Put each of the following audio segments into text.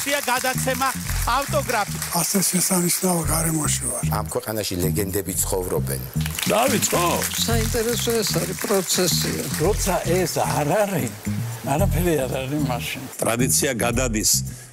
აქცია გადაცემა ავტოგრაფი. ასე შესანიშნავ გარემოში ვარ. ამ ქვეყანაში ლეგენდები ცხოვრობენ. დავიწყო. საინტერესო ეს არის პროცესია. როცა ეს არ არის, არაფერი არ არის მაშინ. ტრადიცია გადადის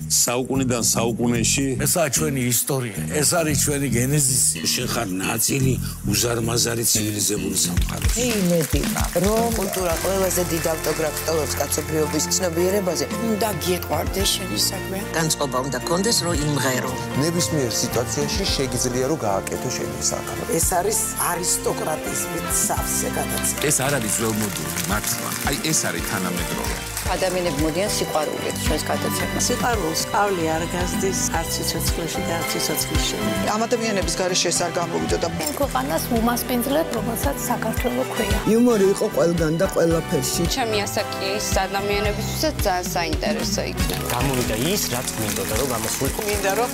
საუკუნიდან საუკუნეში. ესაა ჩვენი ისტორია ეს არის ჩვენი გენეზისი. შენ ხარ ნაწილი უზარმაზარი ცივილიზებული სამყაროს იმედია რომ კულტურა ყველაზე დიდ ავტოგრაფს ტოვებს კაცობრიობის ცნობიერებაზე უნდა გიყვარდეს შენი საქმე. განწყობა უნდა კონდეს რომ იმღერო. ნებისმიერ სიტუაციაში შეგიძლია რომ გააკეთო შენი საქმე. ეს არის არისტოკრატიზმის სავსე გადაცემა. ეს არ არის ველმოდური მართლა. აი ეს არის თანამედროვე ადამიანები მოდიან სიყვარულით ჩვენს გადაცემას. სიყვარულს ყავლი არ გაზდის არც სიცოცხლეში და არც სიცოცხლეში ამ ადამიანების გარეშე ეს არ გამოვიდო და ქვეყანას უმასპინძლებ რომელსაც საქართველოს ქვია. იუმორი იყო ყველგან და ყველაფერში. ჩემი ასაკი ის ადამიანებისთვისაც ძალიან საინტერესო იქნება. გამოვიდა ის რაც მინდოდა რომ გამოსულიყო. მინდა რომ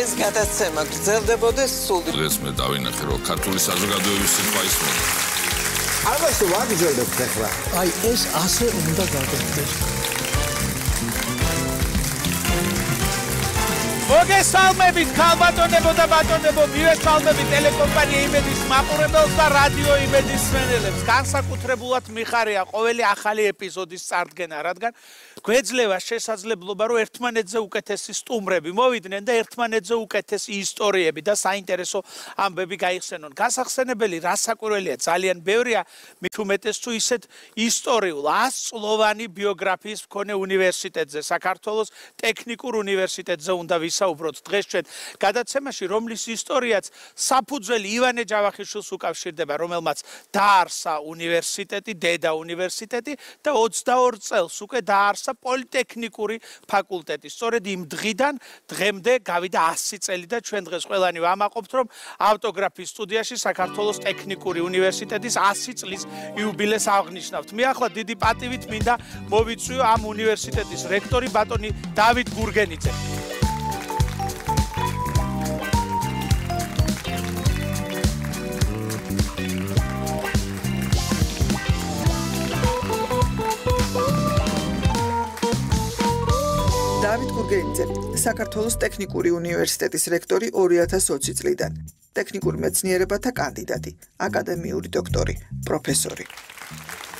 ეს გადაცემა გრძელდებოდეს სულ. დღეს მე დავინახე რომ ქართული საზოგადოების სიტყვა ისმოდა ალბათ ვაგრძელდეთ ახლა. აი ეს ასე უნდა გაგრძელდეს. მოგესალმებით ქალბატონებო და ბატონებო, მივესალმებით ტელეკომპანია იმედის მაყურებელს და რადიო იმედის მსმენელებს. განსაკუთრებულად მიხარია ყოველი ახალი ეპიზოდის წარდგენა, რადგან გვეძლევა შესაძლებლობა რომ ერთმანეთზე უკეთესი სტუმრები მოვიდნენ და ერთმანეთზე უკეთესი ისტორიები და საინტერესო ამბები გაიხსენონ. გასახსენებელი რასაკვირველია ძალიან ბევრია მით უმეტეს თუ ისეთ ისტორიულ ასწლოვანი ბიოგრაფიის მქონე უნივერსიტეტზე საქართველოს ტექნიკურ უნივერსიტეტზე უნდა ვისაუბროთ დღეს ჩვენ გადაცემაში რომლის ისტორიაც საფუძველი ივანე ჯავახიშვილს უკავშირდება რომელმაც დაარსა უნივერსიტეტი დედა უნივერსიტეტი და 22 წელს უკვე დაარსა დაიწყო პოლიტექნიკური ფაკულტეტი. სწორედ იმ დღიდან დღემდე გავიდა 100 წელი და ჩვენ დღეს ყველანი ვამაყობთ, რომ ავტოგრაფის სტუდიაში საქართველოს ტექნიკური უნივერსიტეტის 100 წლის იუბილეს აღნიშნავთ. მე ახლა დიდი პატივით მინდა მოვიწვიო ამ უნივერსიტეტის რექტორი ბატონი დავით გურგენიძე. დავით გურგენიძე, საქართველოს ტექნიკური უნივერსიტეტის რექტორი 2020 წლიდან, ტექნიკური მეცნიერებათა კანდიდატი, აკადემიური დოქტორი, პროფესორი.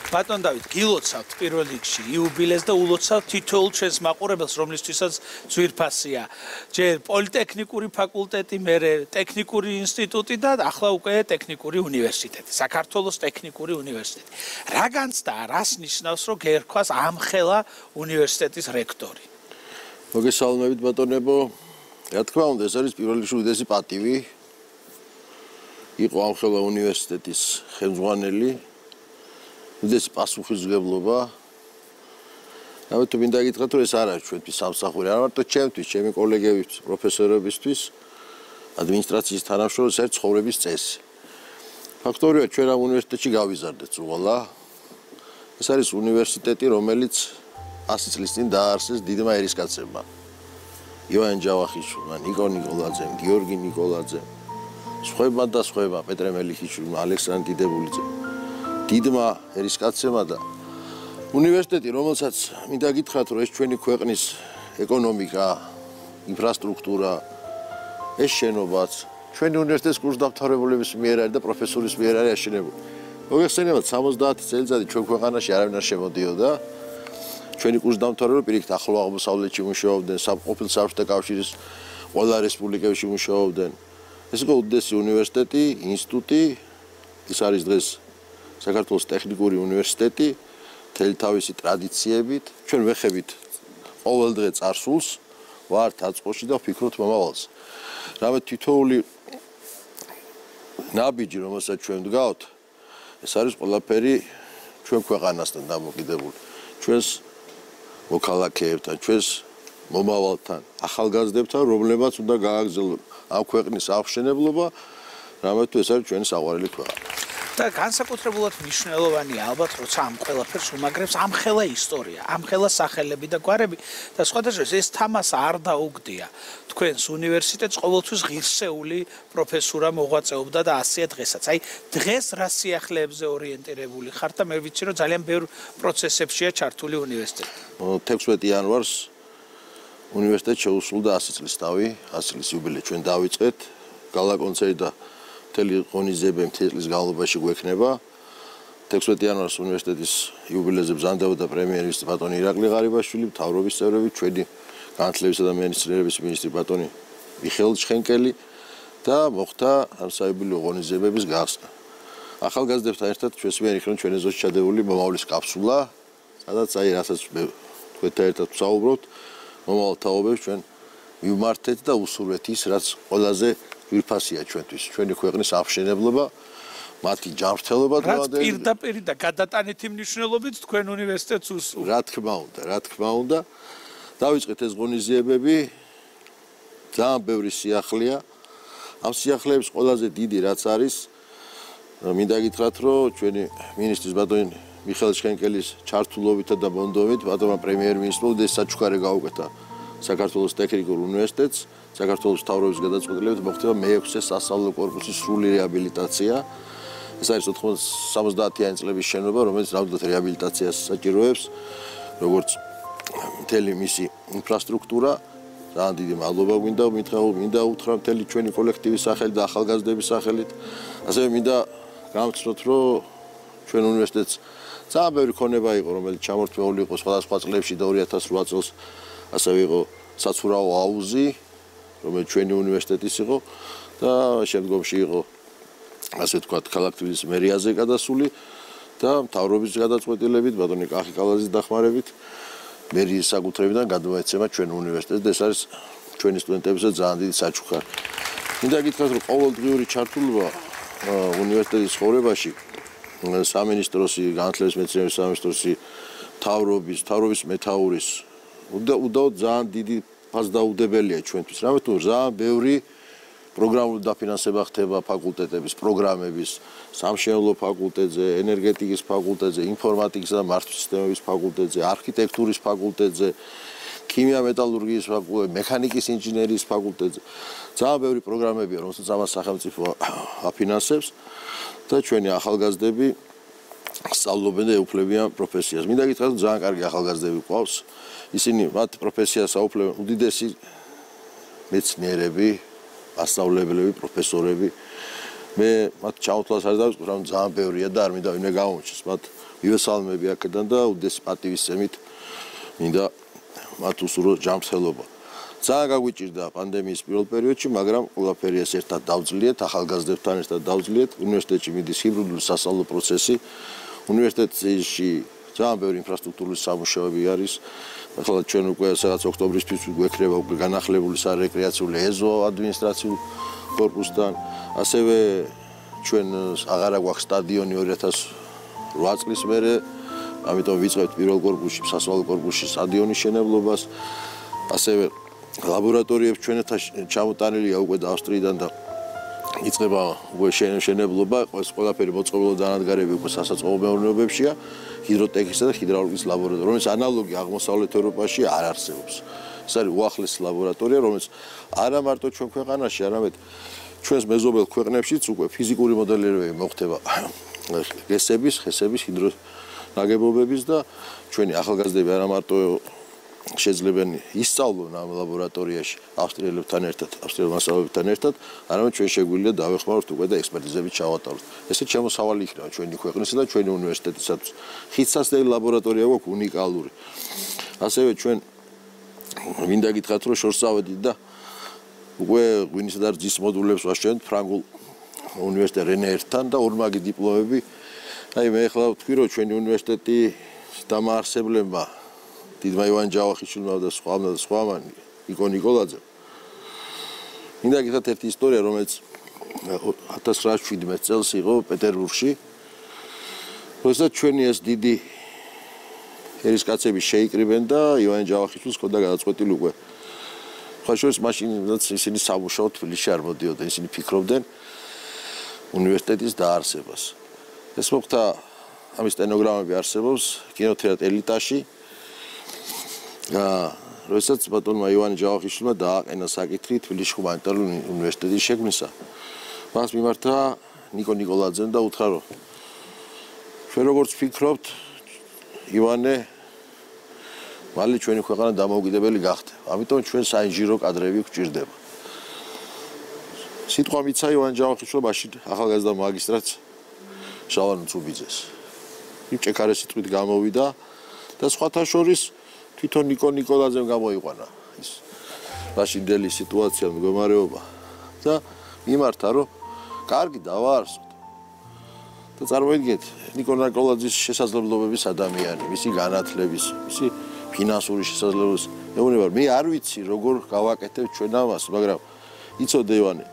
ბატონ დავით, გილოცავთ პირველ რიგში იუბილეს და ულოცავთ თითოეულ ჩვენს მაყურებელს, რომლისთვისაც ძვირფასია. ჯერ პოლიტექნიკური ფაკულტეტი, მერე ტექნიკური ინსტიტუტი და ახლა უკვე ტექნიკური უნივერსიტეტი, საქართველოს ტექნიკური უნივერსიტეტი. რა განცდა, რას ნიშნავს, რომ გერქვას ამხელა უნივერსიტეტის რექტორი? მოგესალმებით ბატონებო. რა თქმა უნდა, ეს არის პირველი უდიდესი პატივი. იყო ამხელა უნივერსიტეტის ხელმძღვანელი. უდიდესი პასუხისმგებლობა. ამიტომ თუ მინდა გითხრათ, რომ ეს არ არის ჩვენთვის სამსახური, არა მარტო ჩემთვის, ჩემი კოლეგებისთვის, პროფესორებისთვის, ადმინისტრაციის თანამშრომლებს, ეს ცხოვრების წესი. ფაქტორია, ჩვენ ამ უნივერსიტეტში გავიზარდეთ უღალა. ეს არის უნივერსიტეტი, რომელიც 100 წლის წინ დაარსეს დიდმა ერისკაცებმა. ივან ჯავახიშვილმა, ნიკო ნიკოლაძემ, გიორგი ნიკოლაძემ, სხვაებმა და სხვაებმა, პეტრე მელიქიშვილი, ალექსანდრე დიდებულიძე. დიდმა ერისკაცებმა და უნივერსიტეტი, რომელსაც მინდა გითხრათ, რომ ეს ჩვენი ქვეყნის ეკონომიკა, ინფრასტრუქტურა, ეს შენობაც ჩვენი უნივერსიტეტის კურსდამთავრებულების მიერ არის და პროფესორის მიერ არის აშენებული. მოგეხსენებათ 70 წელიწადი ჩვენ ქვეყანაში არავინ არ შემოდიოდა. ჩვენი კურსდამთავრებულები პირიქით ახლო აღმოსავლეთში მუშაობდნენ, სამყოფილ საბჭოთა კავშირის ყველა რესპუბლიკებში მუშაობდნენ. ეს იყო უდიდესი უნივერსიტეტი, ინსტიტუტი, ის არის დღეს საქართველოს ტექნიკური უნივერსიტეტი, თელი თავისი ტრადიციებით, ჩვენ ვეხებით ყოველ დღე წარსულს, ვართ აწყოში და ვფიქრობთ მომავალს. რამე თითოული ნაბიჯი, რომელსაც ჩვენ ვდგავთ, ეს არის ყველაფერი ჩვენ ქვეყანასთან დამოკიდებული. ჩვენს მოქალაქეებთან, ჩვენს მომავალთან, ახალგაზრდებთან, რომლებაც უნდა გააგრძელონ ამ ქვეყნის აღშენებლობა, რამე თუ ეს არის ჩვენი საყვარელი ქვეყანა. და განსაკუთრებულად მნიშვნელოვანი ალბათ როცა ამ ყველაფერს უმაგრებს ამხელა ისტორია, ამხელა სახელები და გვარები და სხვადასხვა ეს თამას არ დაუგდია. თქვენს უნივერსიტეტს ყოველთვის ღირსეული პროფესურა მოღვაწეობდა და ასია დღესაც. აი დღეს რა სიახლეებზე ორიენტირებული ხართ და მე ვიცი რომ ძალიან ბევრ პროცესებშია ჩართული უნივერსიტეტი. 16 იანვარს უნივერსიტეტ შეუსრულდა 100 წლის თავი, 100 წლის იუბილე ჩვენ დავიწყეთ. გალა კონცერტი და მთელი ღონისძიებები მთელი წლის განმავლობაში გვექნება. 16 იანვარს უნივერსიტეტის იუბილეზე ბრძანდაოდა პრემიერ-მინისტრი ბატონი ირაკლი ღარიბაშვილი, მთავრობის წევრები, ჩვენი განათლებისა და მეცნიერების მინისტრი ბატონი მიხეილ ჩხენკელი და მოხდა საიუბილეო ღონისძიებების გახსნა. ახალგაზრდებთან ერთად ჩვენს მიერ იქნება ჩვენი ზოჩ ჩადებული მომავლის კაფსულა, სადაც აი რასაც თქვენთან ერთად ვსაუბრობთ, მომავალ თაობებს ჩვენ ვიმართეთ და უსურვეთ ის, რაც ყველაზე ვირფასია ჩვენთვის, ჩვენი ქვეყნის აღშენებლობა, მათი ჯანმრთელობა და პირდაპირ და გადატანითი მნიშვნელობით თქვენ უნივერსიტეტს უსურვებთ. რა თქმა უნდა, რა თქმა უნდა. დავიწყეთ ეს ღონისძიებები. ძალიან ბევრი სიახლეა. ამ სიახლეების ყველაზე დიდი რაც არის მინდა გითხრათ, რომ ჩვენი მინისტრის ბატონი მიხეილ შენკელის ჩართულობით და ბონდობით ბატონმა პრემიერ-მინისტრმა ეს საჩუქარი გაუკეთა საქართველოს ტექნიკურ უნივერსიტეტს, საქართველოს თავრობის გადაწყვეტილებით მოხდება მე-6 სასწავლო კორპუსის სრული რეაბილიტაცია. ეს არის 90-იანი წლების შენობა, რომელიც რამდენად რეაბილიტაციას საჭიროებს, როგორც მთელი მისი ინფრასტრუქტურა. ძალიან დიდი მადლობა გვინდა მითხრა, მინდა უთხრა მთელი ჩვენი კოლექტივის სახელით და ახალგაზრდების სახელით. ასევე მინდა გამწროთ, რომ ჩვენ უნივერსიტეტს ძალიან ბევრი ქონება იყო, რომელიც ჩამორთმეული იყო სხვადასხვა წლებში და 2008 წელს ასევე იყო საცურაო აუზი, რომელიც ჩვენი უნივერსიტეტის იყო და შემდგომში იყო ასე ვთქვათ, ქალაქის მერიაზე გადასული და მთავრობის გადაწყვეტილებით, ბატონი კახი კალაზის დახმარებით მერიის საკუთრებიდან გადმოეცემა ჩვენ უნივერსიტეტს და ეს არის ჩვენი სტუდენტებისაც ძალიან დიდი საჩუქარი. მინდა გითხრათ, რომ ყოველდღიური ჩართულობა უნივერსიტეტის ცხოვრებაში სამინისტროსი, განათლების მეცნიერების სამინისტროსი, თავრობის, თავრობის მეტაურის უდაოდ ძალიან დიდი ფასდაუდებელია ჩვენთვის. რამე თუ ძალიან ბევრი პროგრამული დაფინანსება ხდება ფაკულტეტების პროგრამების, სამშენებლო ფაკულტეტზე, ენერგეტიკის ფაკულტეტზე, ინფორმატიკისა და მართვის სისტემების ფაკულტეტზე, არქიტექტურის ფაკულტეტზე, ქიმია-მეტალურგიის ფაკულტეტზე, მექანიკის ინჟინერიის ფაკულტეტზე. ძალიან ბევრი პროგრამებია, რომელსაც ამას სახელმწიფო აფინანსებს და ჩვენი ახალგაზრდები სწავლობენ და ეუფლებიან პროფესიას. მინდა გითხრათ, ძალიან კარგი ახალგაზრდები ყავს. ისინი მათ პროფესიას აუფლებენ უდიდესი მეცნიერები, ასწავლებლები, პროფესორები. მე მათ ჩაუთლას არ დავიწყო, რომ ძალიან ბევრია და არ მინდა ვინმე გამოჩეს. მათ იესალმები აქედან და უდიდესი პატივისცემით მინდა მათ უსურო ჯანმრთელობა. ძალიან გაგვიჭირდა პანდემიის პირველ პერიოდში, მაგრამ ყველაფერი ეს ერთად დავძლიეთ, ახალგაზრდებთან ერთად დავძლიეთ. უნივერსიტეტში მიდის ჰიბრიდული სასწავლო პროცესი. უნივერსიტეტში ძალიან ბევრი ინფრასტრუქტურის სამუშაოები არის. ახლა ჩვენ უკვე სადაც ოქტომბრისთვის გვექნება უკვე განახლებული სარეკრეაციული ეზო ადმინისტრაციულ корпуსთან. ასევე ჩვენ აღარა გვაქვს სტადიონი 2008 წლის მერე. ამიტომ ვიწყებთ პირველ корпуსში, სასწავლო корпуსში სტადიონის მშენებლობას. ასევე ლაბორატორიებს ჩვენთან ჩამოტანილია უკვე და ავსტრიიდან და იწება უკვე შენებლობა, ეს ყველაფერი მოწყობილო დანადგარები უკვე სასაწყობო მეურნეობებშია, ჰიდროტექნიკისა და ჰიდრაულიკის ლაბორატორია, რომელიც ანალოგი აღმოსავლეთ ევროპაში არ არსებობს. ეს არის უახლესი ლაბორატორია, რომელიც არა მარტო ჩვენ ქვეყანაში, არამედ ჩვენს მეზობელ ქვეყნებშიც უკვე ფიზიკური მოდელირებები მოხდება გესების, ხესების, ჰიდრო ნაგებობების და ჩვენი ახალგაზრდები არა მარტო შეძლებენ ისწავლონ ამ ლაბორატორიაში ავსტრიელებთან ერთად, ავსტრიელ მასწავლებლებთან ერთად, არამედ ჩვენ შეგვიძლია დავეხმაროთ უკვე და ექსპერტიზებით ჩავატაროთ. ესე შემოსავალი იქნება ჩვენი ქვეყნისა და ჩვენი უნივერსიტეტისათვის. ხიცასდელი ლაბორატორია გვაქვს უნიკალური. ასევე ჩვენ მინდა გითხრათ, რომ შორს ავედით და უკვე ღვინისა და რძის მოდულებს ვაშენთ ფრანგულ უნივერსიტეტ რენერთან და ორმაგი დიპლომები. აი მე ახლა ვთქვი, რომ ჩვენი უნივერსიტეტი დამაარსებლებმა დიდმა ივან ჯავახიშვილმა და სხვამა და სხვამა იკო ნიკოლაძე. მინდა გითხრათ ერთი ისტორია, რომელიც 1917 წელს იყო პეტერბურგში. როდესაც ჩვენი ეს დიდი ერისკაცები შეიკრიბენ და ივან ჯავახიშვილს ხოდა გადაწყვეტილი უკვე. ხაშურის მაშინაც ისინი სამუშაო თბილისში არ მოდიოდნენ, ისინი ფიქრობდნენ უნივერსიტეტის დაარსებას. ეს მოხდა ამის სტენოგრამები არსებობს კინოთეატრ ელიტაში. აა როდესაც ბატონმა ივანე ჯავახიშვილმა დააყენა საკითხი თბილისის ჰუმანიტარული უნივერსიტეტის შექმნისა. მას მიმართა ნიკო ნიკოლაძემ და უთხრა რომ ჩვენ როგორც ფიქრობთ ივანე მალე ჩვენი ქვეყანა დამოუკიდებელი გახდება. ამიტომ ჩვენ საინჟინრო კადრები გვჭირდება. სიტყვა მიცა ივან ჯავახიშვილებაში ახალგაზრდა მაგისტრატს შალან ცუბიძეს. იმ ჭექარე სიტყვით გამოვიდა და სხვათა შორის თვითონ ნიკო ნიკოლაძემ გამოიყვანა ის ბაშინდელი სიტუაცია მდგომარეობა. და მიმართა რომ კარგი დავაარსოთ. და წარმოიდგინეთ ნიკო ნიკოლაძის შესაძლებლობების ადამიანი მისი განათლების მისი ფინანსური შესაძლებლობის. მეუბნება მე არ ვიცი როგორ გავაკეთებ ჩვენ ამას მაგრამ იცოდე ივანე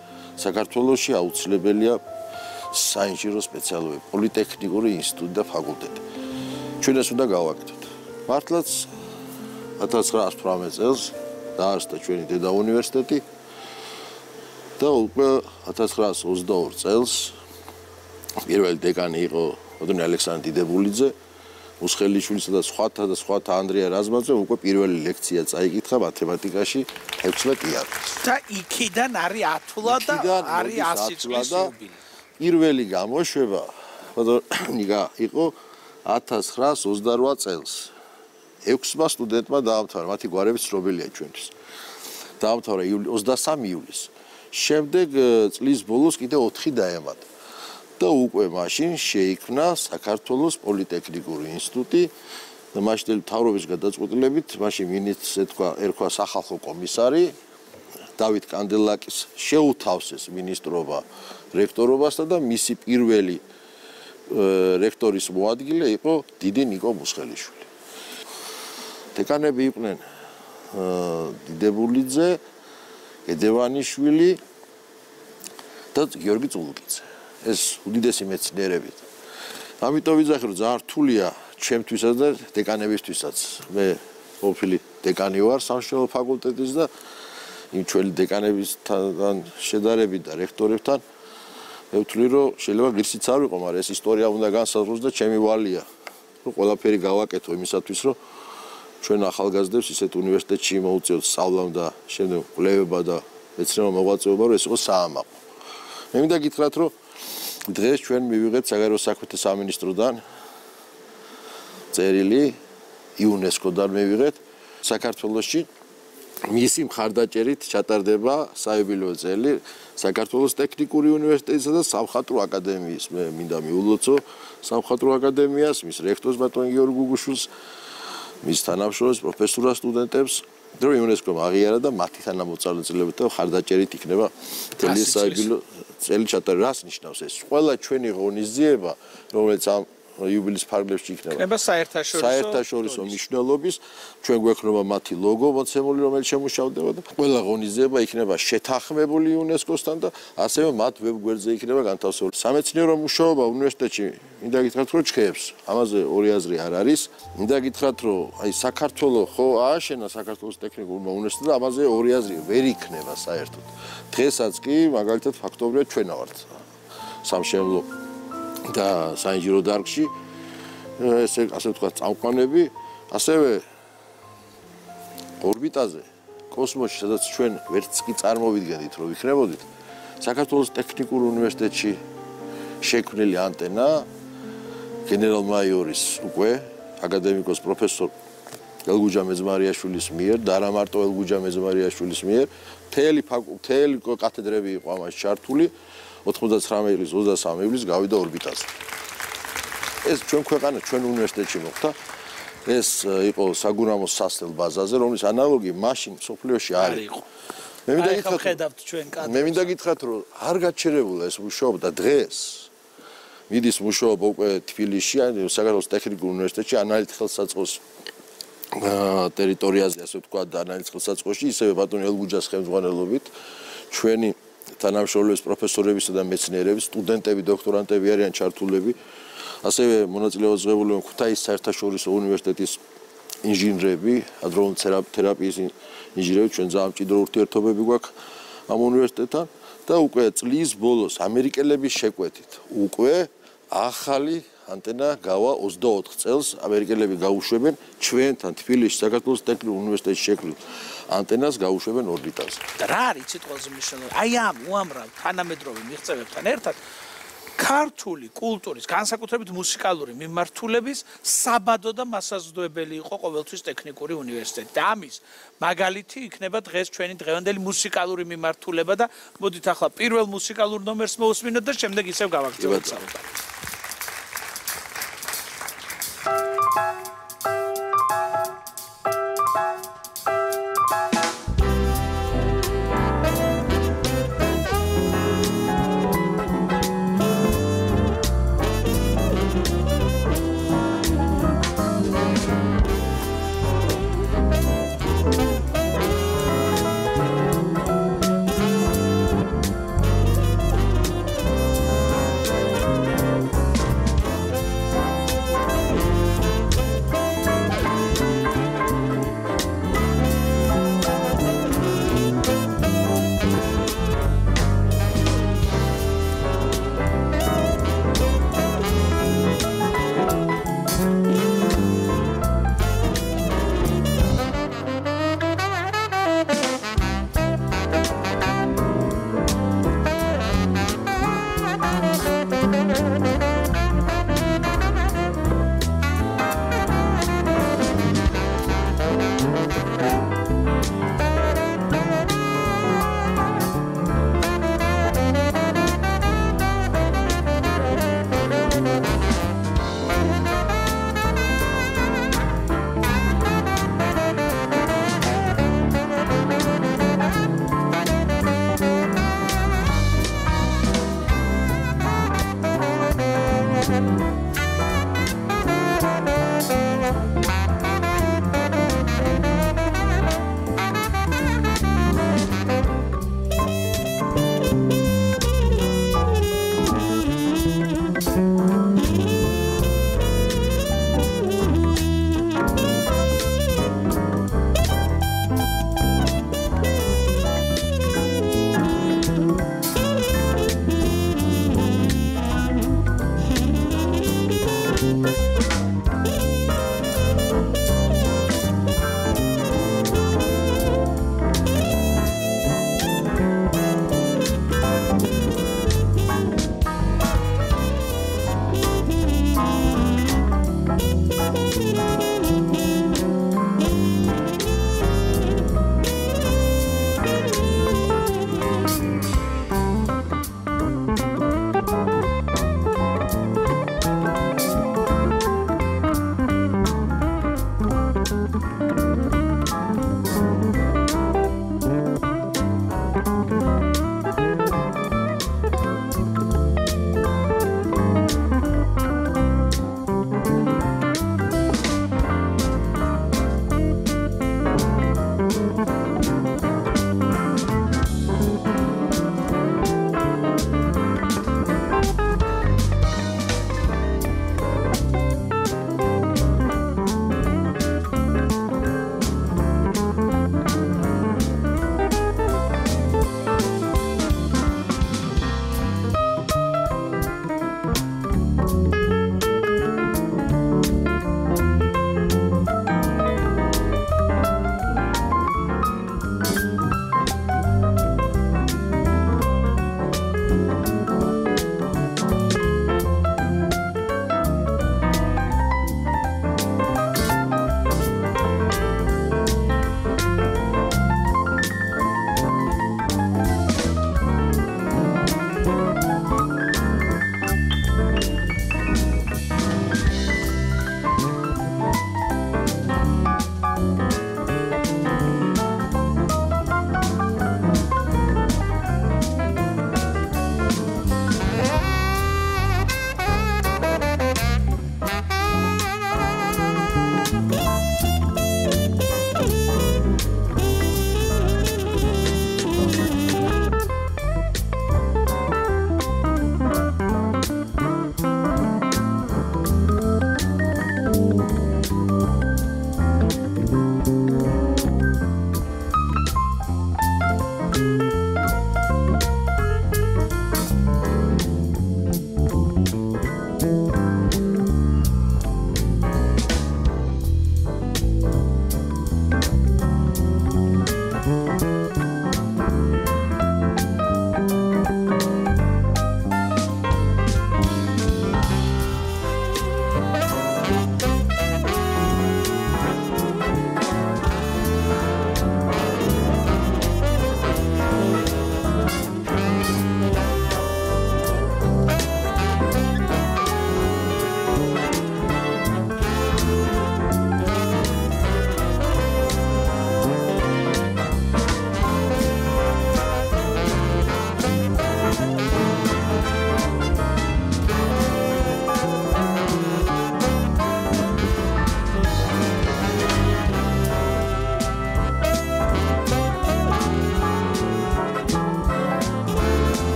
საქართველოსში აუცილებელია საინჟინრო სპეციალობები პოლიტექნიკური ინსტიტუტი და ფაკულტეტი. ჩვენ ეს უნდა გავაკეთოთ. მართლაც 1918 წელს დაარსდა ჩვენი დედა უნივერსიტეტი და უკვე 1922 წელს პირველი დეკანი იყო ოდნე ალექსანდრე დიდებულიძე უსხელიშვილისა და სხვათა და სხვათა ანდრია რაზმაძე უკვე პირველი ლექცია წაიკითხა მათემატიკაში 16 იარაღს. და იქიდან არის ათვლა და არის 100 წლის იუბილე. პირველი გამოშვება ნიკა იყო 1928 წელს. 6-მა სტუდენტმა დაამთავრა, მათი გვარები ცნობილია ჩვენთვის. დაამთავრა 23 ივლისს. შემდეგ წლის ბოლოს კიდე 4 დაემატა. და უკვე მაშინ შეიქმნა საქართველოს პოლიტექნიკური ინსტიტუტი მაშინ თავრობის გადაწყვეტილებით მაშინ მინისტრს ეთქვა ერქვა სახალხო კომისარი დავით კანდელაკის შეუთავსეს მინისტრობა რექტორობასა და მისი პირველი რექტორის მოადგილე იყო დიდი ნიკო მუსხელიშვილი. დეკანები იყვნენ დიდებულიძე, ედევანიშვილი და გიორგი წულუკიძე. ეს უდიდესი მეცნიერები. ამიტომ ვიძახი რომ ძალიან რთულია ჩემთვისაც და დეკანებისთვისაც. მე ყოფილი დეკანი ვარ სამშობლო ფაკულტეტის და იმ ჩვენი დეკანებისთან შედარებით და რექტორებთან მე ვთვლი რომ შეიძლება ღირსიც არ ვიყო, მაგრამ ეს ისტორია უნდა განსაზღვროს და ჩემი ვალია რომ ყველაფერი გავაკეთო იმისათვის რომ ჩვენ ახალგაზრდებს ისეთ უნივერსიტეტში მოუწიოთ სწავლამ და შემდეგ კვლევება და მეცნიერო მოღვაწეობა რომ ეს იყოს საამაყო. მე მინდა გითხრათ რომ დღეს ჩვენ მივიღეთ საგარეო საქმეთა სამინისტროდან წერილი იუნესკოდან მივიღეთ. საქართველოსში მისი მხარდაჭერით ჩატარდება საიუბილეო წელი საქართველოს ტექნიკური უნივერსიტეტისა და სამხატვრო აკადემიის. მე მინდა მიულოცო სამხატვრო აკადემიას მის რექტორს ბატონ გიორგი გუგუშვილს მის თანამშრომლებს პროფესორას სტუდენტებს დრო იუნესკომ აღიარა და მათი თანამოწარმოებებით და ხარდაჭერით იქნება თელი საიუბილეო წელი ჩატარება რას ნიშნავს ეს? ყველა ჩვენი ღონისძიება, რომელიც ამ იუბილეის ფარგლებში იქნება. იქნება საერთაშორისო საერთაშორისო მნიშვნელობის, ჩვენ გვექნება მათი ლოგო მოცემული, რომელიც შემუშავდება და ყველა ღონისძიება იქნება შეთანხმებული იუნესკოსთან და ასევე მათ ვებგვერდზე იქნება განთავსებული. სამეცნიერო მუშაობა უნივერსიტეტში მინდა გითხრათ, რომ ჩხეებს. ამაზე ორი აზრი არ არის. მინდა გითხრათ, რომ აი საქართველოს ხო ააშენა საქართველოს ტექნიკურმა უნივერსიტეტმა და ამაზე ორი აზრი ვერ იქნება საერთოდ. დღესაც კი მაგალითად ფაქტობრივად ჩვენა ვართ. სამშენებლო და საინჟინრო დარგში ესე ასე ვთქვა წამყვანები ასევე ორბიტაზე კოსმოსში სადაც ჩვენ ვერც კი წარმოვიდგენთ რომ ვიქნებოდით საქართველოს ტექნიკურ უნივერსიტეტში შექმნილი ანტენა გენერალ-მაიორის უკვე აკადემიკოს პროფესორ ელგუჯა მეძმარიაშვილის მიერ და არა მარტო ელგუჯა მეძმარიაშვილის მიერ თელი თელი კათედრები იყო ამას ჩართული 99 იulis 23 იulis გავიდა ორბიტაზე. ეს ჩვენ ქვეყანა, ჩვენ უნივერსიტეტში მოხდა. ეს იყო საგურამოს სასწელ ბაზაზე, რომლის ანალოგი მაშინ სოფლიოში არ იყო. მე მინდა გითხრათ, ხედავთ ჩვენ კადრს. მე მინდა გითხრათ, რომ არ გაჩერებულა ეს მუშაობა და დღეს მიდის მუშაობა უკვე თბილისში, საქართველოს ტექნიკურ უნივერსიტეტში ანალიტ ხელსაწყოს ტერიტორიაზე, ასე ვთქვა, და ანალიტ ხელსაწყოში, ისევე ბატონ ელგუჯას ხელმძღვანელობით ჩვენი თანამშრომლების პროფესორებისა და მეცნიერების სტუდენტები, დოქტორანტები არიან ჩართულები. ასევე მონაწილეობას ღებულობენ ქუთაისის საერთაშორისო უნივერსიტეტის ინჟინრები, ადროულ თერაპიის ინჟინრები, ჩვენ ძალიან მჭიდრო ურთიერთობები გვაქვს ამ უნივერსიტეტთან და უკვე წლის ბოლოს ამერიკელების შეკვეთით უკვე ახალი ანტენა გავა 24 წელს ამერიკელები გაუშვებენ ჩვენთან თბილისში საქართველოს ტექნიკურ უნივერსიტეტში შექმნილ ანტენას გაუშვებენ ორბიტაზე. და რა არის სიტყვაზე მნიშვნელოვანი? აი ამ უამრავ თანამედროვე მიღწევებთან ერთად ქართული კულტურის, განსაკუთრებით მუსიკალური მიმართულების საბადო და მასაზრდოებელი იყო ყოველთვის ტექნიკური უნივერსიტეტი. და ამის მაგალითი იქნება დღეს ჩვენი დღევანდელი მუსიკალური მიმართულება და მოდით ახლა პირველ მუსიკალურ ნომერს მოусმინოთ და შემდეგ ისევ გავაგრძელებთ საუბარი.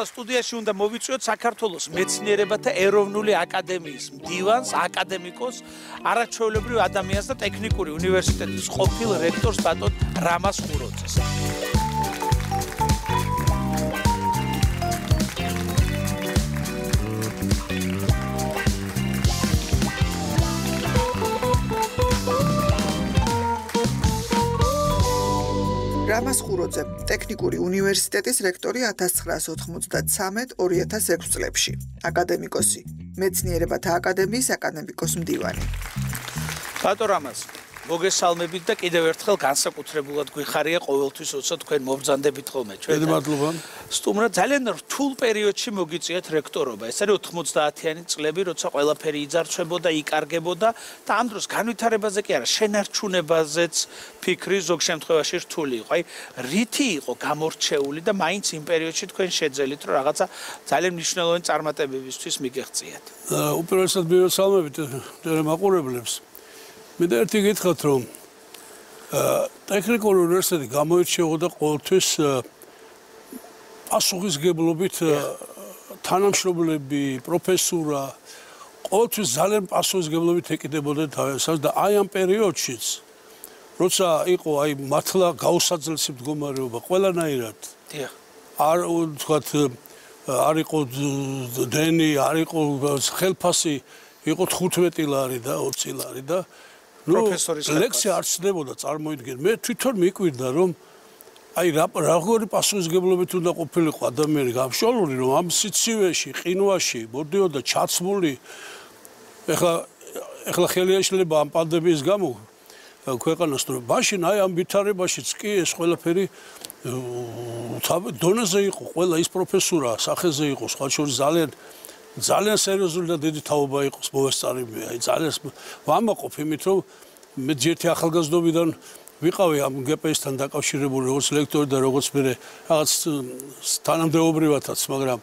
ახლა სტუდიაში უნდა მოვიწვიოთ საქართველოს მეცნიერებათა ეროვნული აკადემიის მდივანს, აკადემიკოს, არაჩვეულებრივ ადამიანს და ტექნიკური უნივერსიტეტის ყოფილ რექტორს ბატონ რამას ხუროძეს. რამას ხუროძე, ტექნიკური უნივერსიტეტის რექტორი 1993-2006 წლებში, აკადემიკოსი, მეცნიერებათა აკადემიის აკადემიკოს მდივანი. ბატონ რამას მოგესალმებით და კიდევ ერთხელ განსაკუთრებულად გვიხარია ყოველთვის როცა თქვენ მობრძანდებით ხოლმე ჩვენ. მადლობა. სტუმრა ძალიან რთულ პერიოდში მოგიწიეთ რექტორობა. ეს არის 90-იანი წლები, როცა ყველაფერი იძარცვებოდა, იკარგებოდა და ამ დროს განვითარებაზე კი არა, შენარჩუნებაზეც ფიქრი ზოგ შემთხვევაში რთული იყო. აი, რითი იყო გამორჩეული და მაინც იმ პერიოდში თქვენ შეძელით, რომ რაღაცა ძალიან მნიშვნელოვანი წარმატებებისთვის მიგეღწიათ. უპირველესად მივესალმებით მაყურებლებს. მე და ერთი გითხრათ რომ ტექნიკური უნივერსიტეტი გამოირჩეოდა ყოველთვის პასუხისგებლობით თანამშრომლები, პროფესურა ყოველთვის ძალიან პასუხისგებლობით ეკიდებოდა თავისას და აი ამ პერიოდშიც როცა იყო აი მართლა გაუსაძლესი მდგომარეობა ყველანაირად დიახ. არ თქვათ არ იყო დენი არ იყო ხელფასი იყო 15 ლარი და 20 ლარი და პროფესორის ლექსია არ ცდებოდა წარმოიდგენ. მე თვითონ მიკვირდა რომ აი რა როგორი პასუხისგებლობით უნდა ყოფილიყო ადამიანი გამშვალული რომ ამ სიცივეში ყინვაში მოდიოდა ჩაცმული ეხლა ეხლა ხელია შეიძლება ამ პანდემიის გამო. ქვეყანას თუ მაშინ აი ამ ვითარებაშიც კი ეს ყველაფერი დონეზე იყო ყველა ის პროფესურა სახეზე იყო სხვა შორის ძალიან ძალიან სერიოზული და დიდი თაობა იყოს მოვესწარები. აი ძალიან ვამაყობ იმით, რომ მე ჯერთი ახალგაზრდობიდან ვიყავი ამ გპს-თან დაკავშირებული როგორც ლექტორი და როგორც მე რაღაც თანამდებობრივათაც, მაგრამ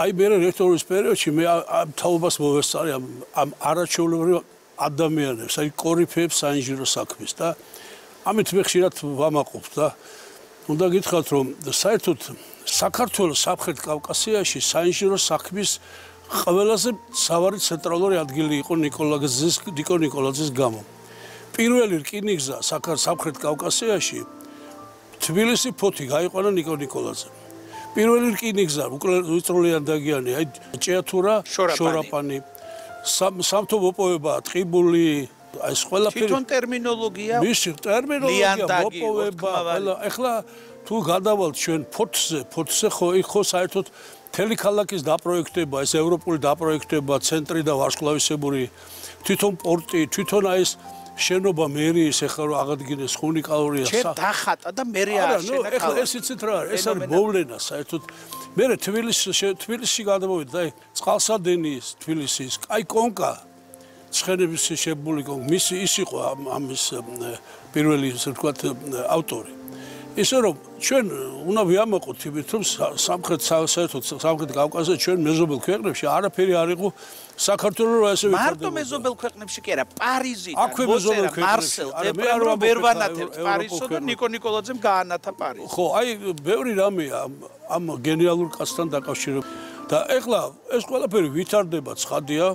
აი მე რექტორის პერიოდში მე ამ თაობას მოვესწარი ამ ამ არაჩვეულებრივ ადამიანებს, აი კორიფეებს საინჟინრო საქმის და ამით მე ხშირად ვამაყობ და უნდა გითხრათ რომ საერთოდ საქართველოს სამხრეთ კავკასიაში საინჟინრო საქმის ყველაზე სავარი ცენტრალური ადგილი იყო ნიკოლაგზის ნიკო ნიკოლაძის გამო. პირველი რკინიგზა სამხრეთ კავკასიაში თბილისი ფოთი გაიყვანა ნიკო ნიკოლაძემ. პირველი რკინიგზა უწრული ანდაგიანი, აი ჭიათურა, შორაპანი. სამთო მოპოვება, ტყიბული, ეს ყველაფერი თვითონ ტერმინოლოგია მისი ტერმინოლოგია მოპოვება, ყველა ეხლა თუ გადავალთ ჩვენ ფოთზე, ფოთზე ხო ხო საერთოდ თელი ქალაქის დაპროექტება, ეს ევროპული დაპროექტება, ცენტრი და ვარსკვლავისებური თვითონ პორტი, თვითონ აი ეს შენობა მერიის ეხლა რომ აღადგინეს უნიკალურია სა. შენ დახატა და მერი აშენა. ეხლა ეს იცით რა არის? ეს არის მოვლენა საერთოდ. მე თბილისში თბილისში გადამოვიდა და აი წყალსადენის თბილისის, აი კონკა ცხენების შებული კონკა. მისი ის იყო ამის პირველი ისე ვთქვათ ავტორი. ისე რომ ჩვენ უნდა ვიამაყოთ იმით რომ სამხრეთ საერთოდ სამხრეთ კავკასიაში ჩვენ მეზობელ ქვეყნებში არაფერი არ იყო საქართველოს რა ესე ვიქარდება მარტო მეზობელ ქვეყნებში კი არა პარიზი და მოზერა მარსელ მე არ ვერ ვანათებ პარიზსო და ნიკო ნიკოლაძემ გაანათა პარიზი ხო აი ბევრი რამეა ამ გენიალურ კაცთან დაკავშირებული და ეხლა ეს ყველაფერი ვითარდება ცხადია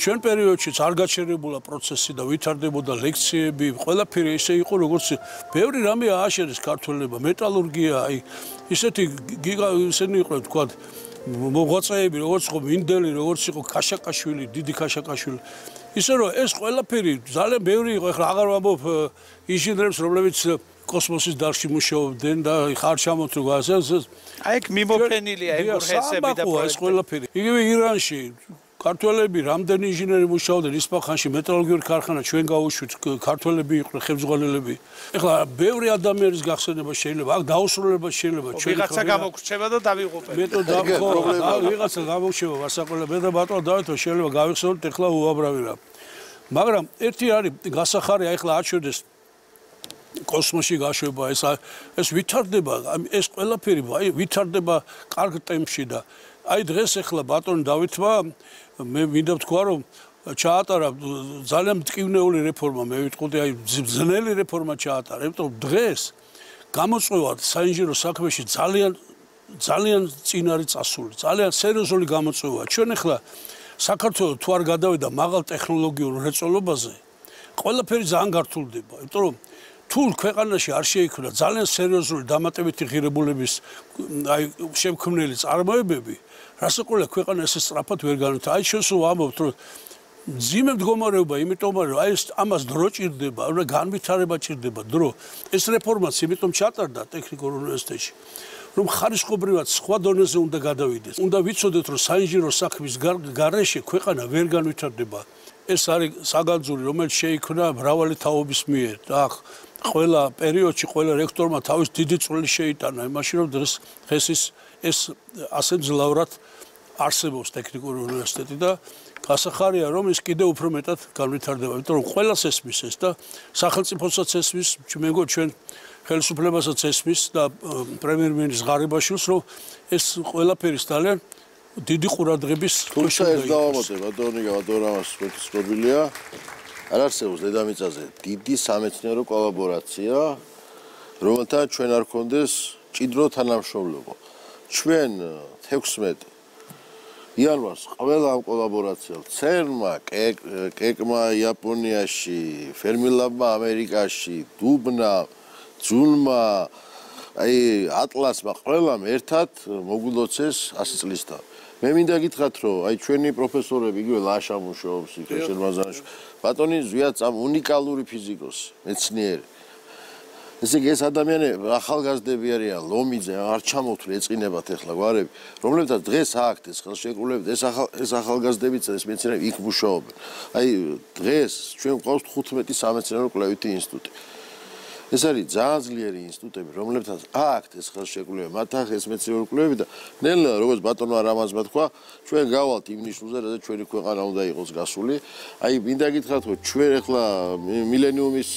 ჩვენ პერიოდშიც არ გაჩერებულა პროცესი და ვითარდებოდა ლექციები, ყველაფერი ისე იყო, როგორც ბევრი რამე ააშენეს ქართველებმა, მეტალურგია, აი ისეთი გიგა ისენი იყო, თქვა მოღვაწეები, როგორც იყო მინდელი, როგორც იყო ქაშაკაშვილი, დიდი ქაშაკაშვილი. ისე რომ ეს ყველაფერი ძალიან ბევრი იყო, ეხლა აღარ ვამბობ ინჟინერებს, რომლებიც კოსმოსის დარში მუშაობდნენ და ხარ ჩამოთრუ გასა აი ეგ მიმოფენილია ეგ ხესები და ეს ყველაფერი. იგივე ირანში ქართველები რამდენი ინჟინერი მუშაობდნენ ისპახანში მეტალურგიული ქარხანა ჩვენ გაუშვით ქართველები იყვნენ ხელმძღვანელები. ეხლა ბევრი ადამიანის გახსენება შეიძლება აქ დაუსრულება შეიძლება ჩვენ ვიღაცა გამოგრჩება და დავიღუპებ მე თო დაგხო ვიღაცა გამოგრჩება ვასაყოლე მე და ბატონო დავითო შეიძლება გავიხსენოთ ეხლა უაბრավი რა. მაგრამ ერთი არის გასახარი ეხლა აჩვენეს კოსმოსში გაშვება ეს ეს ვითარდება ეს ყველაფერი აი ვითარდება კარგ ტემპში და აი დღეს ახლა ბატონ დავითმა მე მინდა ვთქვა რომ ჩაატარა ძალიან მტკივნეული რეფორმა მე ვიტყოდი აი ძნელი რეფორმა ჩაატარა იმიტომ დღეს გამოწვევა საინჟინრო საქმეში ძალიან ძალიან წინ არის წასული. ძალიან სერიოზული გამოწვევაა. ჩვენ ახლა საქართველოს თუ არ გადავიდა მაღალ ტექნოლოგიურ რეწოლობაზე, ყველაფერი ძალიან გართულდება, იმიტომ რომ თუ ქვეყანაში არ შეიქმნა ძალიან სერიოზული დამატებითი ღირებულების აი შემქმნელი წარმოებები, რასაკვირველია ქვეყანა ესე სწრაფად ვერ განვითარდება. აი შენ სულ ამბობთ რომ ძიმე მდგომარეობა, იმიტომ რომ აი ეს ამას დრო ჭირდება, უნდა განვითარება ჭირდება დრო. ეს რეფორმაც იმიტომ ჩატარდა ტექნიკურ უნივერსიტეტში. რომ ხარისხობრივად სხვა დონეზე უნდა გადავიდეს. უნდა ვიცოდეთ, რომ საინჟინრო საქმის გარეშე ქვეყანა ვერ განვითარდება. ეს არის საგანძური, რომელიც შეიქმნა მრავალი თაობის მიერ. და ყველა პერიოდში ყველა რექტორმა თავის დიდი წვლილი შეიტანა. იმაში, რომ დღეს დღეს ის ეს ასე ძლავრად არსებობს ტექნიკური უნივერსიტეტი და გასახარია რომ ის კიდე უფრო მეტად განვითარდება, იმიტომ რომ ყველას ესმის ეს და სახელმწიფოსაც ესმის, მე მგონი ჩვენ ხელისუფლებასაც ესმის და პრემიერ-მინისტრის ღარიბაშვილს რომ ეს ყველაფერი ძალიან დიდი ყურადღების თუმცა ეს დავამატება დონიკა ვადორამას მეტსკობილია არ არსებობს დედამიწაზე დიდი სამეცნიერო კოლაბორაცია რომელთა ჩვენ არ გქონდეს ჭიდრო თანამშრომლობა ჩვენ 16 იანვარს ყველა ამ კოლაბორაციამ ცერმა კეკმა იაპონიაში ფერმილაბმა ამერიკაში დუბნა ძულმა აი ატლასმა ყველამ ერთად მოგვილოცეს 100 წლისთან. მე მინდა გითხრათ, რომ აი ჩვენი პროფესორები იგივე ლაშა მუშაობს იქ შერმაზანში. ბატონი ზვიად ამ უნიკალური ფიზიკოსი, მეცნიერი. ესე იგი ეს ადამიანები ახალგაზრდები არიან, ლომიძე, არ ჩამოთვლი ეწინებათ ახლა გვარები, რომლებსაც დღეს აქვთ ეს ხელშეკრულებით, ეს ახალ ეს ახალგაზრდებიც ეს მეცნიერები იქ მუშაობენ. აი დღეს ჩვენ გვყავს 15 სამეცნიერო კვლევითი ინსტიტუტი. ეს არის ძალიან ძლიერი ინსტიტუტები, რომლებთან აქვთ ეს ხელშეკრულება, მათ ახ ეს მეცნიერული კვლევები და ნელა როგორც ბატონო არამაზმა თქვა, ჩვენ გავალთ იმ ნიშნულზე, რადგან ჩვენი ქვეყანა უნდა იყოს გასული. აი, მინდა გითხრათ, რომ ჩვენ ახლა მილენიუმის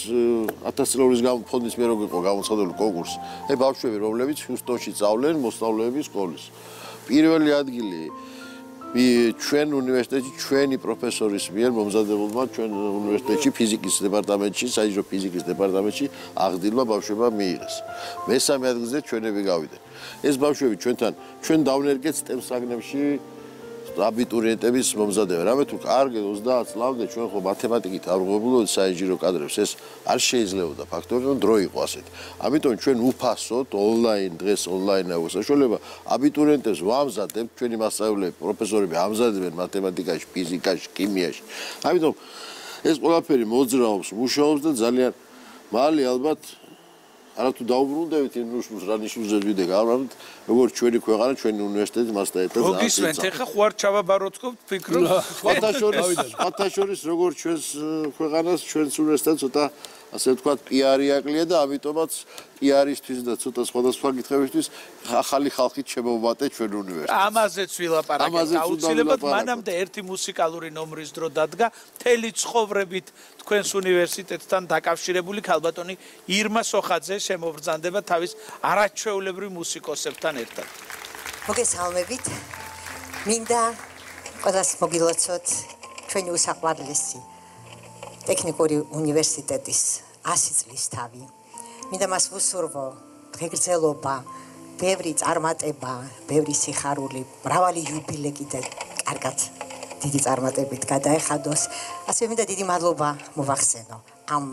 1000 წლების ფონდის მე როგორ იყო გამოცხადებული კონკურსი. აი, ბავშვები, რომლებიც ჰიუსტონში სწავლენ მოსწავლეების სკოლის. პირველი ადგილი ჩვენ უნივერსიტეტში ჩვენი პროფესორის მიერ მომზადებულმა ჩვენ უნივერსიტეტში ფიზიკის დეპარტამენტში, საინჟინრო ფიზიკის დეპარტამენტში აღდილმა ბავშვებმა მიიღეს. მესამე ადგილზე ჩვენები გავიდნენ. ეს ბავშვები ჩვენთან ჩვენ დავნერგეთ STEM საგნებში აბიტურიენტების მომზადება. რამე თუ კარგი 30 წლამდე ჩვენ ხო მათემატიკით არ ვღებულობთ საინჟინრო კადრებს, ეს არ შეიძლებოდა ფაქტორი, დრო იყო ასეთ. ამიტომ ჩვენ უფასოდ ონლაინ დღეს ონლაინ აქვს საშუალება აბიტურიენტებს ვამზადებთ ჩვენი მასწავლებლები, პროფესორები ამზადებენ მათემატიკაში, ფიზიკაში, ქიმიაში. ამიტომ ეს ყველაფერი მოძრაობს, მუშაობს და ძალიან მალე ალბათ არათუ დაუბრუნდებით იმ ნიშნულს, რა ნიშნულზე ვიდე გავრავთ, როგორც ჩვენი ქვეყანა, ჩვენი უნივერსიტეტი მასთან ერთად ძალიან მოგისმენთ, ეხა ხوار ჩავაბაროცკობთ, ფიქრობ? ფათაშორის, ფათაშორის როგორც ჩვენს ქვეყანას, ჩვენს უნივერსიტეტს ცოტა ასე ვთქვათ, პიარი აკლია და ამიტომაც პიარისთვის და ცოტა სხვადასხვა კითხვებისთვის ახალი ხალხით შემოვატე ჩვენ უნივერსიტეტს. ამაზეც ვილაპარაკეთ. აუცილებლად მანამდე ერთი მუსიკალური ნომრის დრო დადგა თელი ცხოვრებით თქვენს უნივერსიტეტთან დაკავშირებული ქალბატონი ირმა სოხაძე შემოვბრძანდება თავის არაჩვეულებრივ მუსიკოსებთან ერთად. მოგესალმებით. მინდა ყველას მოგილოცოთ ჩვენი უსაყვარლესი ტექნიკური უნივერსიტეტის 100 წლის თავი. მინდა მას ვუსურვო ღირსელობა, ბევრი წარმატება, ბევრი სიხარული, მრავალი იუბილე კიდე კარგად დიდი წარმატებით გადაეხადოს. ასე მინდა დიდი მადლობა მოვახსენო ამ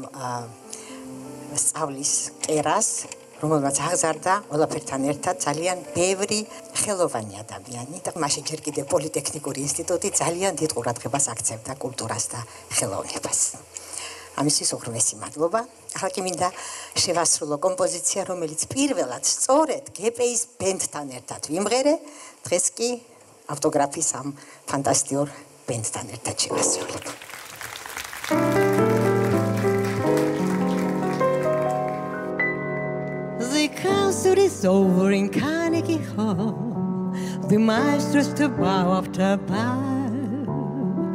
სწავლის ტერას რომელმაც აღზარდა ყველაფერთან ერთად ძალიან ბევრი ხელოვანი ადამიანი და მაშინ ჯერ კიდე პოლიტექნიკური ინსტიტუტი ძალიან დიდ ყურადღებას აქცევდა კულტურას და ხელოვნებას. ამისთვის უღრმესი მადლობა. ახლა კი მინდა შევასრულო კომპოზიცია, რომელიც პირველად სწორედ გპ-ის ბენდთან ერთად ვიმღერე. დღეს კი ავტოგრაფის ამ ფანტასტიურ ბენდთან ერთად შევასრულებ. Concert is over in Carnegie Hall. The maestro to bow after bow.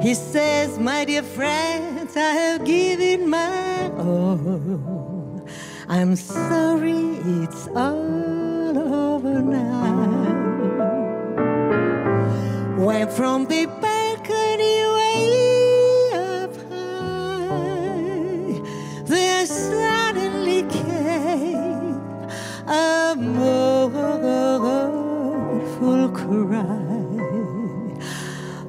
He says, My dear friends, I have given my all. I'm sorry it's all over now. When from the balcony way up high, there cry.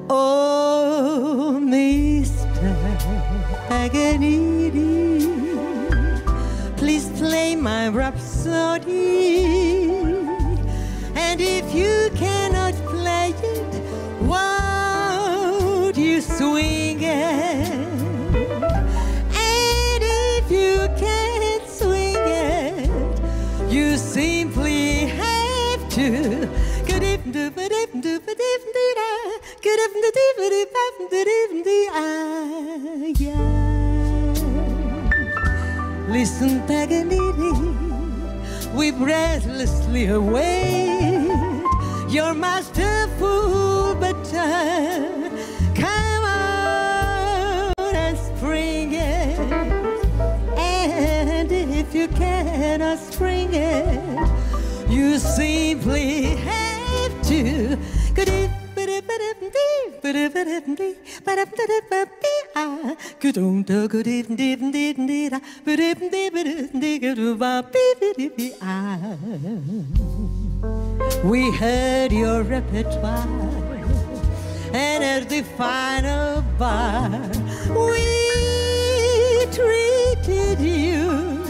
Oh, Mr. Paganini, please play my rhapsody. Listen, Paganini, we breathlessly await your masterful baton. Come on and spring it. And if you cannot spring it, you simply evening, We heard your repertoire and at the final bar we treated you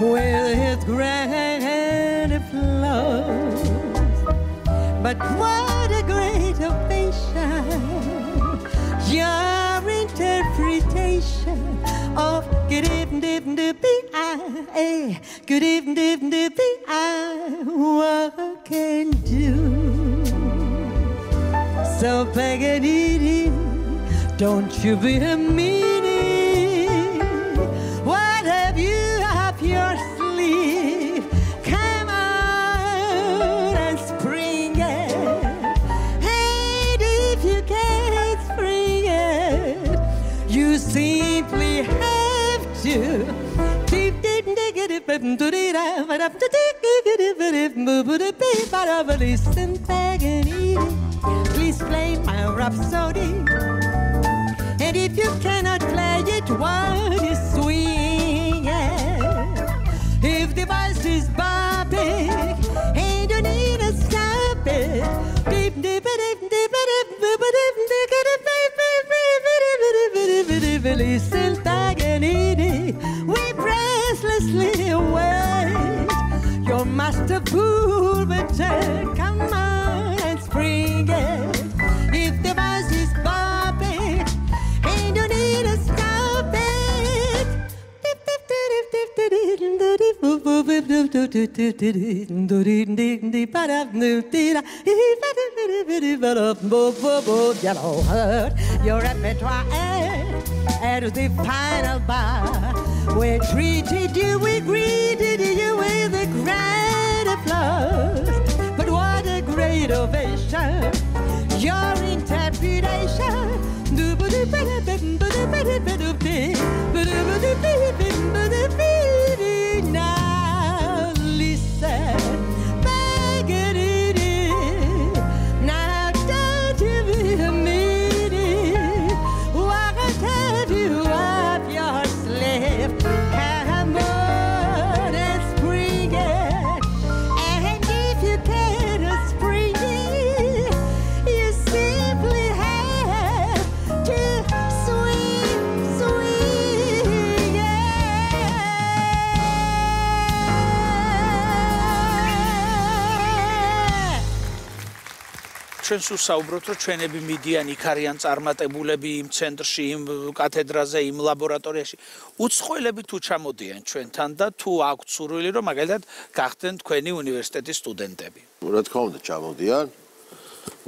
with grand applause. But what a great ovation! Your interpretation of good evening, evening, to be I, good evening, evening, to be I, what can do? So Paganini, don't you be a meanie. Please play my rhapsody. And if you cannot Yellow heart, your repertoire at the final bar. We treated you, we greeted you with a great applause. But what a great ovation! Your interpretation said ჩვენ სულ საუბრობთ, რომ ჩვენები მიდიან იქ არიან წარმატებულები იმ ცენტრში, იმ კათედრაზე, იმ ლაბორატორიაში. უცხოელები თუ ჩამოდიან ჩვენთან და თუ აქვთ სურვილი, რომ მაგალითად გახდნენ თქვენი უნივერსიტეტის სტუდენტები. რა თქმა უნდა, ჩამოდიან.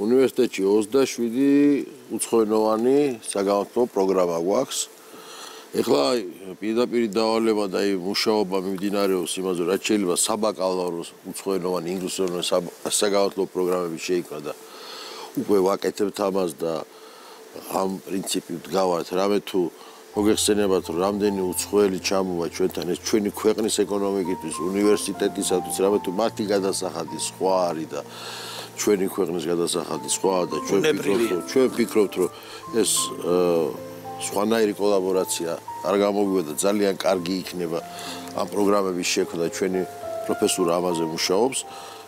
უნივერსიტეტში 27 უცხოენოვანი საგამოთმო პროგრამა გვაქვს. ეხლა პირდაპირ დავალება და აი მუშაობა მიმდინარეობს იმაზე, რაც შეიძლება საბაკალავრო უცხოენოვანი ინგლისურენოვანი საგამოთმო პროგრამები შეიქმნა და უკვე ვაკეთებთ ამას და ამ პრინციპით გავართ. რამე თუ მოგეხსენებათ, რომ რამდენი უცხოელი ჩამოვა ჩვენთან ეს ჩვენი ქვეყნის ეკონომიკისთვის, უნივერსიტეტისათვის, რამე თუ მათი გადასახადი სხვა არის და ჩვენი ქვეყნის გადასახადი სხვა და ჩვენ ვფიქრობთ, რომ ჩვენ ვფიქრობთ, რომ ეს სხვანაირი კოლაბორაცია არ გამოვიდა და ძალიან კარგი იქნება ამ პროგრამების შექმნა ჩვენი პროფესორ ამაზე მუშაობს.